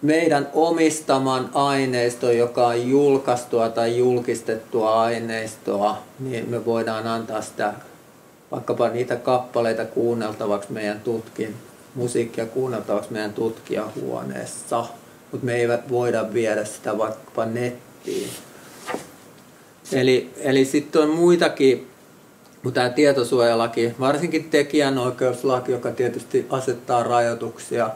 meidän omistaman aineiston, joka on julkaistua tai julkistettua aineistoa, niin me voidaan antaa sitä vaikkapa niitä kappaleita kuunneltavaksi meidän tutkin, musiikkia kuunneltavaksi meidän tutkijahuoneessa, mutta me ei voida viedä sitä vaikkapa nettiin. Eli, eli sitten on muitakin kuin tämä tietosuojalaki, varsinkin tekijänoikeuslaki, joka tietysti asettaa rajoituksia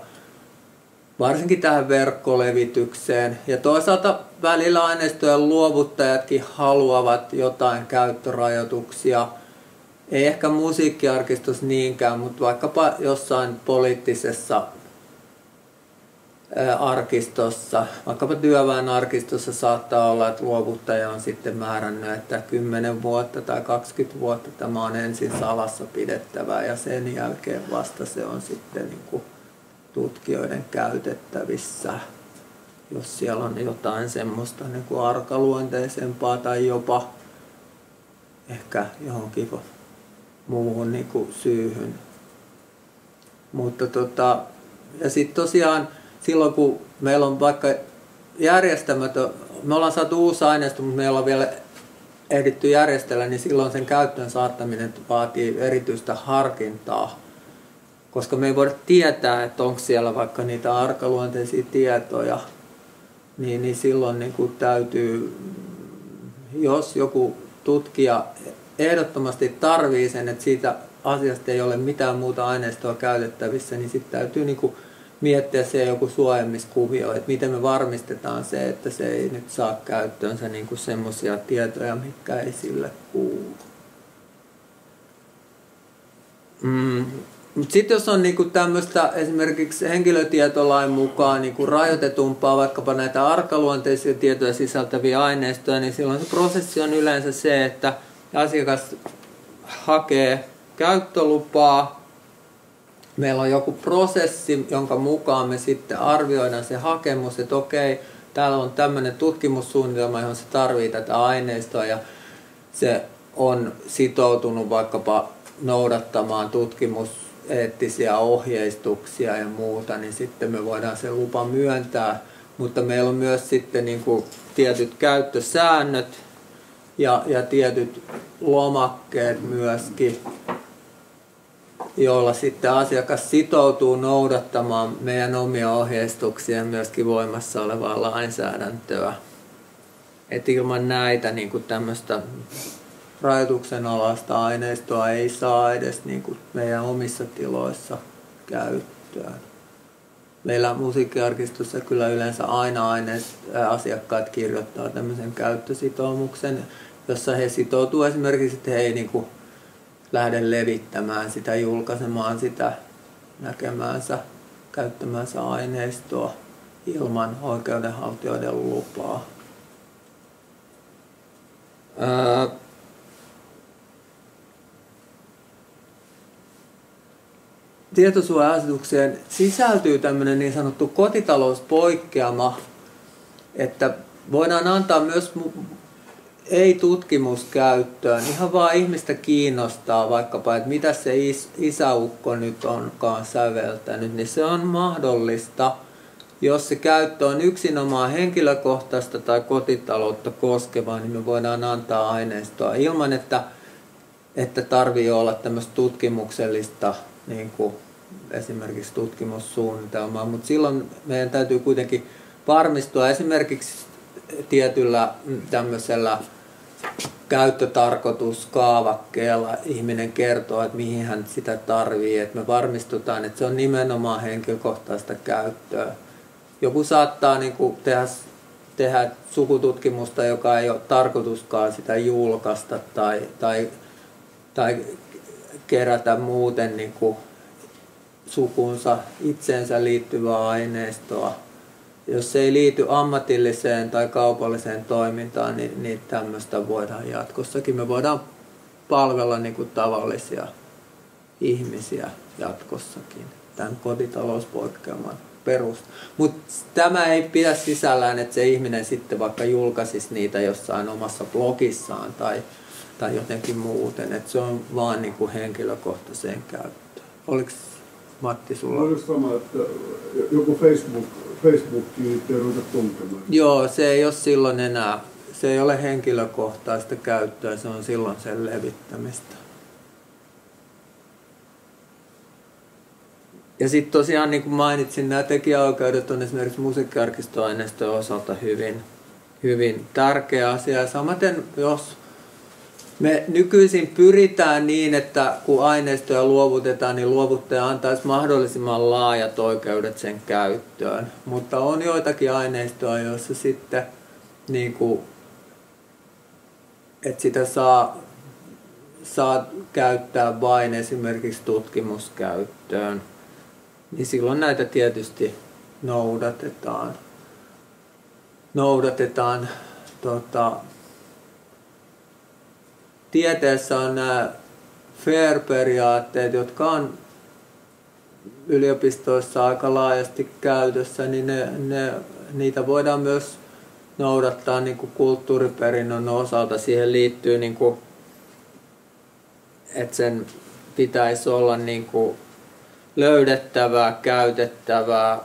varsinkin tähän verkkolevitykseen. Ja toisaalta välillä aineistojen luovuttajatkin haluavat jotain käyttörajoituksia – ei ehkä musiikkiarkistus niinkään, mutta vaikkapa jossain poliittisessa arkistossa, vaikkapa työväen arkistossa saattaa olla, että luovuttaja on sitten määrännyt, että 10 vuotta tai 20 vuotta tämä on ensin salassa pidettävää ja sen jälkeen vasta se on sitten niin kuin tutkijoiden käytettävissä, jos siellä on jotain semmoista niin kuin arkaluonteisempaa tai jopa ehkä johonkin muuhun niin kuin syyhyn. Mutta tota, ja sitten tosiaan silloin kun meillä on vaikka järjestämätön, me ollaan saatu uusi aineisto, mutta meillä on vielä ehditty järjestellä, niin silloin sen käyttöön saattaminen vaatii erityistä harkintaa. Koska me ei voida tietää, että onko siellä vaikka niitä arkaluonteisia tietoja, niin, niin silloin niin kuin täytyy, jos joku tutkija ehdottomasti tarvii sen, että siitä asiasta ei ole mitään muuta aineistoa käytettävissä, niin sitten täytyy niin kuin miettiä se joku suojamiskuvio, että miten me varmistetaan se, että se ei nyt saa käyttöönsä niin semmoisia tietoja, mitkä ei sille kuulu. Mm. Sitten jos on niinku tämmöistä esimerkiksi henkilötietolain mukaan niinku rajoitetumpaa, vaikkapa näitä arkaluonteisia tietoja sisältäviä aineistoja, niin silloin se prosessi on yleensä se, että asiakas hakee käyttölupaa, meillä on joku prosessi, jonka mukaan me sitten arvioidaan se hakemus, että okei, täällä on tämmöinen tutkimussuunnitelma, johon se tarvii tätä aineistoa ja se on sitoutunut vaikkapa noudattamaan tutkimuseettisiä ohjeistuksia ja muuta, niin sitten me voidaan se lupa myöntää. Mutta meillä on myös sitten niin kuin tietyt käyttösäännöt ja, ja tietyt lomakkeet myöskin, jolla sitten asiakas sitoutuu noudattamaan meidän omia ohjeistuksia myöskin voimassa olevaa lainsäädäntöä. Et ilman näitä niin kuin tämmöistä rajoituksen alasta aineistoa ei saa edes niin kuin meidän omissa tiloissa käyttöön. Meillä musiikkiarkistossa kyllä yleensä aina aineist, asiakkaat kirjoittaa tämmöisen käyttösitoumuksen, jossa he sitoutuu esimerkiksi, että he ei niin kuin lähde levittämään sitä, julkaisemaan sitä näkemäänsä, käyttämäänsä aineistoa ilman oikeudenhaltijoiden lupaa. Ää, tietosuoja-asetukseen sisältyy tämmöinen niin sanottu kotitalouspoikkeama, että voidaan antaa myös ei tutkimuskäyttöön, ihan vaan ihmistä kiinnostaa vaikkapa, että mitä se is, isäukko nyt onkaan säveltänyt, niin se on mahdollista, jos se käyttö on yksinomaan henkilökohtaista tai kotitaloutta koskevaa, niin me voidaan antaa aineistoa ilman, että, että tarvii olla tämmöistä tutkimuksellista niin kuin esimerkiksi tutkimussuunnitelmaa, mutta silloin meidän täytyy kuitenkin varmistua esimerkiksi tietyllä tämmöisellä käyttötarkoituskaavakkeella ihminen kertoo, että mihin hän sitä tarvii, että me varmistutaan, että se on nimenomaan henkilökohtaista käyttöä. Joku saattaa niin kuin tehdä, tehdä sukututkimusta, joka ei ole tarkoituskaan sitä julkaista tai, tai, tai kerätä muuten niin kuin sukunsa itseensä liittyvää aineistoa jos se ei liity ammatilliseen tai kaupalliseen toimintaan, niin, niin tämmöistä voidaan jatkossakin. Me voidaan palvella niin kuin tavallisia ihmisiä jatkossakin tämän kotitalouspoikkeaman perusta. Mutta tämä ei pidä sisällään, että se ihminen sitten vaikka julkaisisi niitä jossain omassa blogissaan tai, tai jotenkin muuten. Että se on vaan niin kuin henkilökohtaiseen käyttöön. Oliko Matti sulla? Olisi sama, että joku Facebook Facebookiin ei ruveta tuntemaan. Joo, se ei ole silloin enää, se ei ole henkilökohtaista käyttöä, se on silloin sen levittämistä. Ja sitten tosiaan niin kuin mainitsin, nämä tekijäoikeudet on esimerkiksi musiikkiarkistoaineistojen osalta hyvin, hyvin tärkeä asia. Samaten jos me nykyisin pyritään niin, että kun aineistoja luovutetaan, niin luovuttaja antaisi mahdollisimman laajat oikeudet sen käyttöön. Mutta on joitakin aineistoja, joissa sitten niin kuin, että sitä saa, saa käyttää vain esimerkiksi tutkimuskäyttöön. Niin silloin näitä tietysti noudatetaan. Noudatetaan tota, tieteessä on nämä FAIR-periaatteet, jotka on yliopistoissa aika laajasti käytössä, niin ne, ne, niitä voidaan myös noudattaa niin kuin kulttuuriperinnön osalta. Siihen liittyy, niin kuin, että sen pitäisi olla niin kuin löydettävää, käytettävää,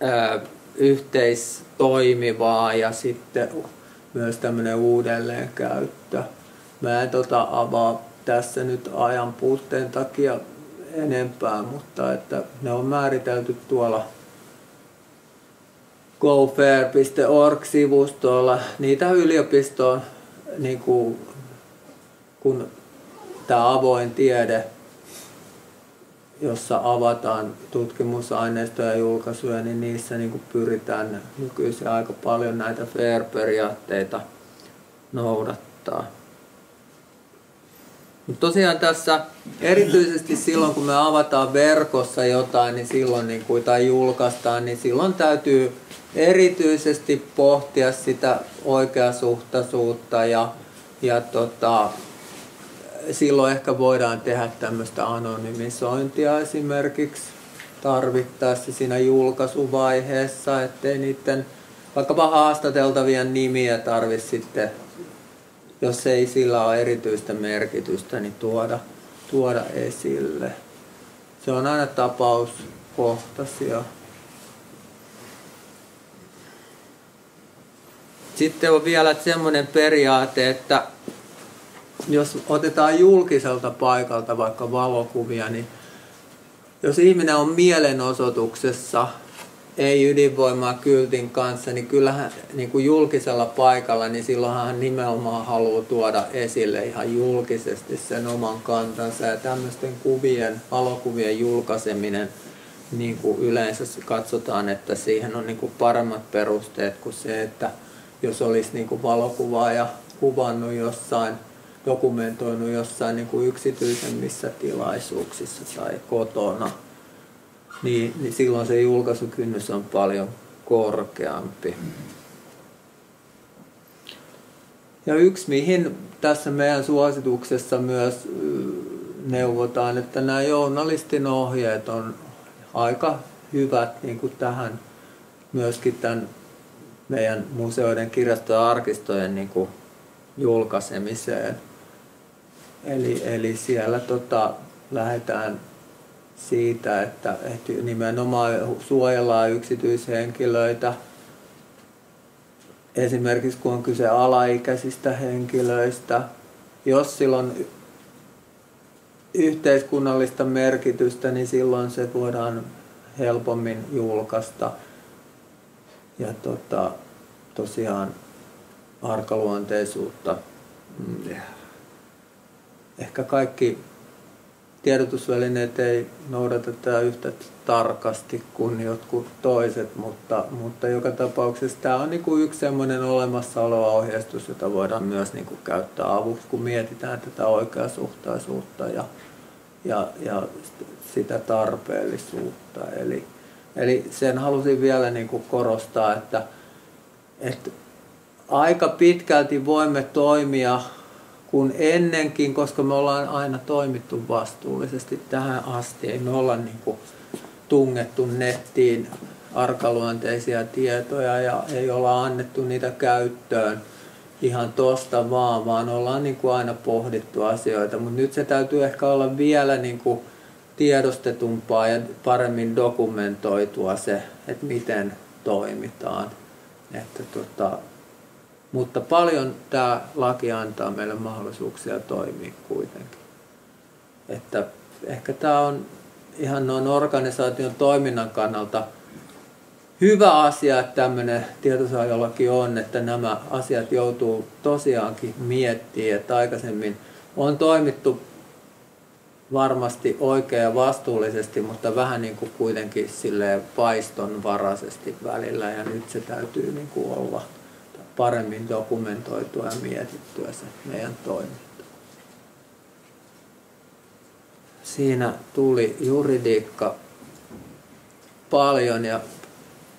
ää, yhteistoimivaa ja sitten myös tämmöinen uudelleenkäyttö. Mä en tota avaa tässä nyt ajan puutteen takia enempää, mutta että ne on määritelty tuolla gofair.org-sivustolla. Niitä yliopistoon, niin kuin, kun tämä avoin tiede, jossa avataan tutkimusaineistoja ja julkaisuja, niin niissä niin kuin pyritään nykyisin aika paljon näitä FAIR-periaatteita noudattaa. Mutta tosiaan tässä erityisesti silloin, kun me avataan verkossa jotain, niin silloin, niin kuin, tai julkaistaan, niin silloin täytyy erityisesti pohtia sitä oikeasuhtaisuutta ja, ja tota, silloin ehkä voidaan tehdä tämmöistä anonymisointia esimerkiksi tarvittaessa siinä julkaisuvaiheessa, ettei niiden vaikkapa haastateltavien nimiä tarvitse sitten, jos ei sillä ole erityistä merkitystä, niin tuoda, tuoda esille. Se on aina tapauskohtaisia. Sitten on vielä semmoinen periaate, että jos otetaan julkiselta paikalta vaikka valokuvia, niin jos ihminen on mielenosoituksessa, ei ydinvoimaa kyltin kanssa, niin kyllähän niin kuin julkisella paikalla, niin silloinhan hän nimenomaan haluaa tuoda esille ihan julkisesti sen oman kantansa. Ja tämmöisten kuvien, valokuvien julkaiseminen, niin kuin yleensä katsotaan, että siihen on niin kuin paremmat perusteet kuin se, että jos olisi niin kuin valokuvaaja kuvannut jossain – dokumentoinut jossain niin kuin yksityisemmissä tilaisuuksissa tai kotona, niin, niin silloin se julkaisukynnys on paljon korkeampi. Ja yksi, mihin tässä meidän suosituksessa myös neuvotaan, että nämä journalistin ohjeet on aika hyvät niin kuin tähän myöskin tämän meidän museoiden, kirjastojen ja arkistojen niin kuin julkaisemiseen. Eli, eli siellä tota, lähdetään siitä, että, että nimenomaan suojellaan yksityishenkilöitä. Esimerkiksi kun on kyse alaikäisistä henkilöistä, jos silloin yhteiskunnallista merkitystä, niin silloin se voidaan helpommin julkaista. Ja tota, tosiaan arkaluonteisuutta mm, ehkä kaikki tiedotusvälineet ei noudata tätä yhtä tarkasti kuin jotkut toiset, mutta, mutta joka tapauksessa tämä on niin kuin yksi sellainen olemassa oleva ohjeistus, jota voidaan myös niin kuin käyttää avuksi, kun mietitään tätä oikeasuhtaisuutta ja, ja, ja sitä tarpeellisuutta. Eli, eli sen halusin vielä niin kuin korostaa, että, että aika pitkälti voimme toimia kuin ennenkin, koska me ollaan aina toimittu vastuullisesti tähän asti. Ei me olla niin kuin tungettu nettiin arkaluonteisia tietoja ja ei olla annettu niitä käyttöön ihan tosta vaan, vaan ollaan niin kuin aina pohdittu asioita. Mutta nyt se täytyy ehkä olla vielä niin kuin tiedostetumpaa ja paremmin dokumentoitua se, että miten toimitaan. Että tota, mutta paljon tämä laki antaa meille mahdollisuuksia toimia kuitenkin. Että ehkä tämä on ihan noin organisaation toiminnan kannalta hyvä asia, että tämmöinen tietosuojalaki on, että nämä asiat joutuu tosiaankin miettimään, että aikaisemmin on toimittu varmasti oikein ja vastuullisesti, mutta vähän niin kuin kuitenkin sille paistonvaraisesti välillä ja nyt se täytyy niin kuin olla paremmin dokumentoitua ja mietittyä se meidän toiminta. Siinä tuli juridiikka paljon ja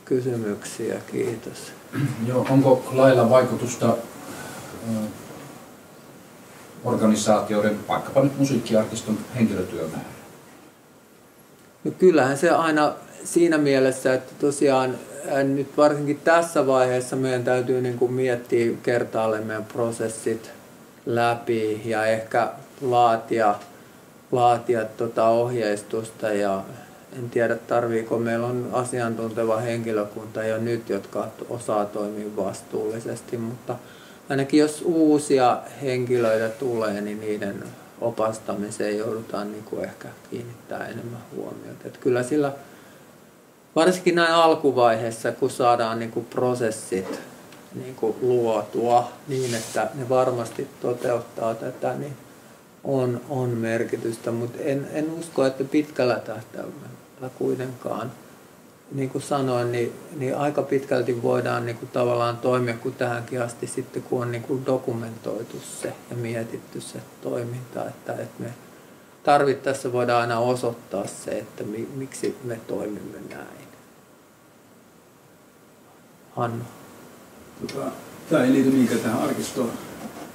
kysymyksiä. Kiitos. Joo, onko lailla vaikutusta organisaatioiden, vaikkapa nyt musiikkiarkiston henkilötyömäärään? No kyllähän se aina siinä mielessä, että tosiaan nyt varsinkin tässä vaiheessa meidän täytyy niin kuin miettiä kertaalleen meidän prosessit läpi ja ehkä laatia, laatia tota ohjeistusta ja en tiedä tarviiko, meillä on asiantunteva henkilökunta jo nyt, jotka osaa toimia vastuullisesti, mutta ainakin jos uusia henkilöitä tulee, niin niiden opastamiseen joudutaan niin kuin ehkä kiinnittää enemmän huomiota. Että kyllä sillä varsinkin näin alkuvaiheessa, kun saadaan niin kuin prosessit niin kuin luotua niin, että ne varmasti toteuttaa tätä, niin on, on merkitystä, mutta en, en usko, että pitkällä tähtäimellä kuitenkaan, niin kuin sanoin, niin, niin aika pitkälti voidaan niin kuin tavallaan toimia kuin tähänkin asti sitten, kun on niin kuin dokumentoitu se ja mietitty se toiminta, että, että me tarvittaessa voidaan aina osoittaa se, että mi, miksi me toimimme näin. Hannu. Tota, tämä ei liity niinkään tähän arkistoon,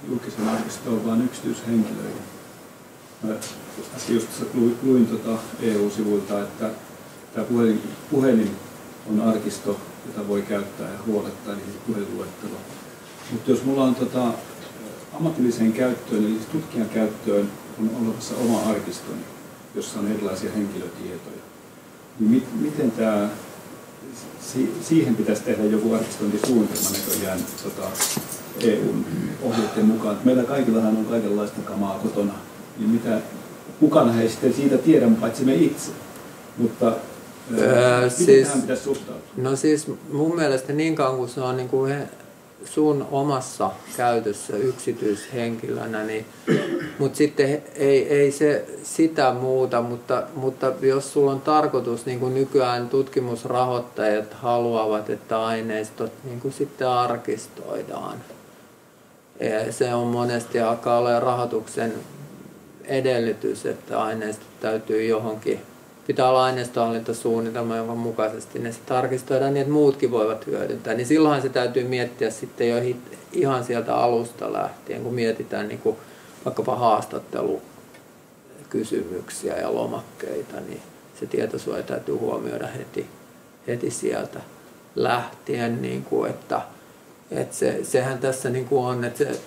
julkisen arkistoon, vaan yksityishenkilöihin. Mä äsken just luin, luin tota EU-sivuilta, että tämä puhelin, puhelin on arkisto, jota voi käyttää ja huolettaa niihin puhelinluetteloon. Mutta jos mulla on tota, ammatilliseen käyttöön, eli tutkijan käyttöön, on olemassa oma arkistoni, jossa on erilaisia henkilötietoja, niin mit, miten tämä si, siihen pitäisi tehdä joku arkistointisuunnitelma näköjään tota, EUn ohjeiden mukaan. Meillä kaikillahan on kaikenlaista kamaa kotona, niin mitä, kukaan ei sitten siitä tiedä, paitsi me itse. Mutta öö, miten siis, tähän pitäisi suhtautua? No siis mun mielestä niin kauan kuin se on niin kuin he, sun omassa käytössä yksityishenkilönä, niin, mutta sitten ei, ei se sitä muuta, mutta, mutta jos sulla on tarkoitus, niin kuin nykyään tutkimusrahoittajat haluavat, että aineistot niin kuin sitten arkistoidaan. Ja se on monesti alkaa olla rahoituksen edellytys, että aineistot täytyy johonkin pitää olla aineistohallintasuunnitelma, jonka mukaisesti ne tarkistoidaan niin, että muutkin voivat hyödyntää. Niin silloinhan se täytyy miettiä sitten jo ihan sieltä alusta lähtien, kun mietitään niin kuin vaikkapa haastattelukysymyksiä ja lomakkeita, niin se tietosuoja täytyy huomioida heti, heti sieltä lähtien, niin kuin, että, että se, sehän tässä niin kuin on, että se,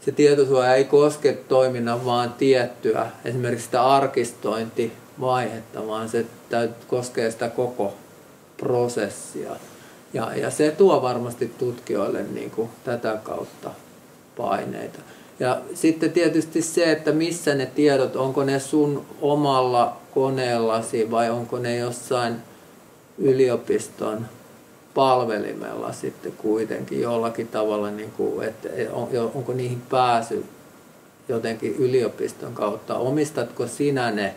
se tietosuoja ei koske toiminnan vaan tiettyä, esimerkiksi sitä arkistointi vaihetta, vaan se koskee sitä koko prosessia. Ja, ja se tuo varmasti tutkijoille niin kuin tätä kautta paineita. Ja sitten tietysti se, että missä ne tiedot, onko ne sun omalla koneellasi vai onko ne jossain yliopiston palvelimella sitten kuitenkin jollakin tavalla, niin kuin, että onko niihin pääsy jotenkin yliopiston kautta. Omistatko sinä ne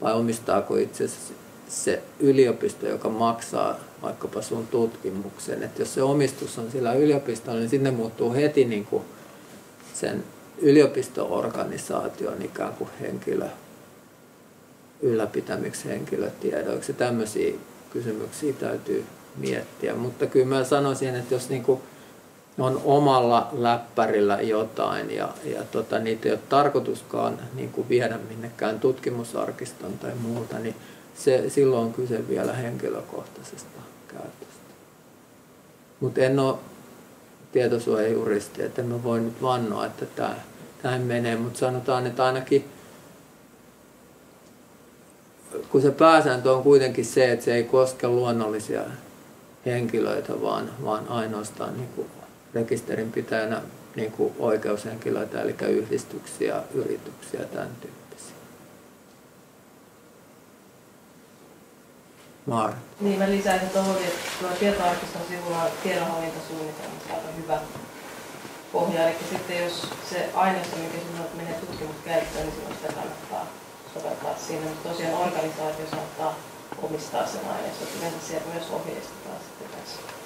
vai omistaako itse se yliopisto, joka maksaa vaikkapa sun tutkimuksen. Että jos se omistus on sillä yliopistolla, niin sinne muuttuu heti niin kuin sen yliopisto-organisaation ikään kuin henkilö ylläpitämiksi henkilötiedoiksi. Tämmöisiä kysymyksiä täytyy miettiä. Mutta kyllä mä sanoisin, että jos niin kuin on omalla läppärillä jotain ja, ja tota, niitä ei ole tarkoituskaan niin kuin viedä minnekään tutkimusarkiston tai muuta, niin se, silloin on kyse vielä henkilökohtaisesta käytöstä. Mutta en ole tietosuojajuristi, että en voi nyt vannoa, että tämä näin menee, mutta sanotaan, että ainakin kun se pääsääntö on kuitenkin se, että se ei koske luonnollisia henkilöitä, vaan, vaan ainoastaan niin kuin rekisterinpitäjänä niin kuin oikeushenkilöitä, eli yhdistyksiä, yrityksiä, tämän tyyppisiä. Maara. Niin, mä lisäisin tuohon, että tuolla tietoarkiston sivulla on tiedonhallintasuunnitelma, aika hyvä pohja. Eli sitten jos se aineisto, mikä sinulla menee tutkimuskäyttöön, niin silloin sitä kannattaa soveltaa siinä. Mutta tosiaan organisaatio saattaa omistaa sen aineiston. Yleensä sieltä myös ohjeistetaan sitten tässä.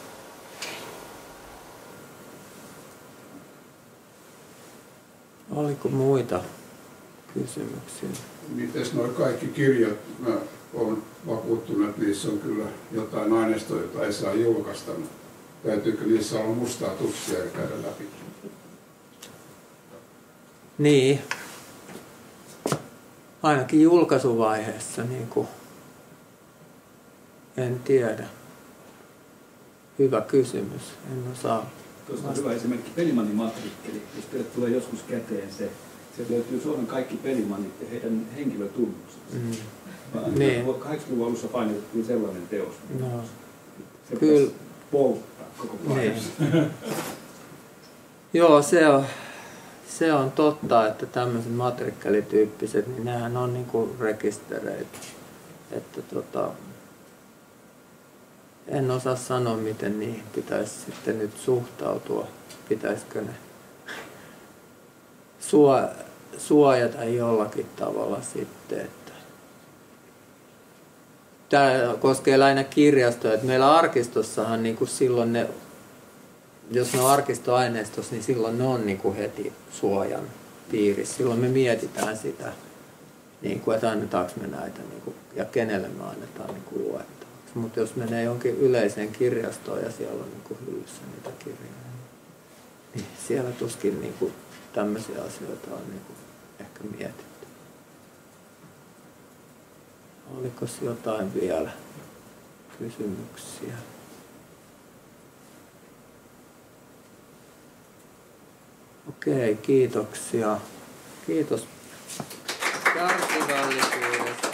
Oliko muita kysymyksiä? Mites nuo kaikki kirjat, mä olen vakuuttunut, että niissä on kyllä jotain aineistoa, jota ei saa julkaista. Täytyykö niissä olla mustaa tuksia ja käydä läpi? Niin. Ainakin julkaisuvaiheessa niin kuin En tiedä. Hyvä kysymys. En osaa. Tuosta on hyvä esimerkki pelimannin matrikkeli. Jos teille tulee joskus käteen se, sieltä löytyy Suomen kaikki pelimannit ja heidän henkilötunnukset. Mm. Niin. Niin. 80-luvun alussa painotettiin sellainen teos. No. Se Kyllä. polttaa koko Niin. Joo, se on, se on totta, että tämmöiset matrikkelityyppiset, niin nehän on niinku rekistereitä. Että tota, en osaa sanoa, miten niihin pitäisi sitten nyt suhtautua. Pitäisikö ne suo, suojata jollakin tavalla sitten. Että Tämä koskee lähinnä kirjastoja. Että meillä arkistossahan niin kuin silloin ne jos ne on arkistoaineistossa, niin silloin ne on niin kuin heti suojan piirissä. Silloin me mietitään sitä, niin kuin, että annetaanko me näitä niin kuin, ja kenelle me annetaan niin kuin luettavaksi. Mutta jos menee jonkin yleiseen kirjastoon ja siellä on niin hyllyssä niitä kirjoja, niin siellä tuskin niin kuin, tämmöisiä asioita on niin kuin, ehkä mietitty. Oliko jotain vielä kysymyksiä? Okei, kiitoksia. Kiitos kärsivällisyydestä.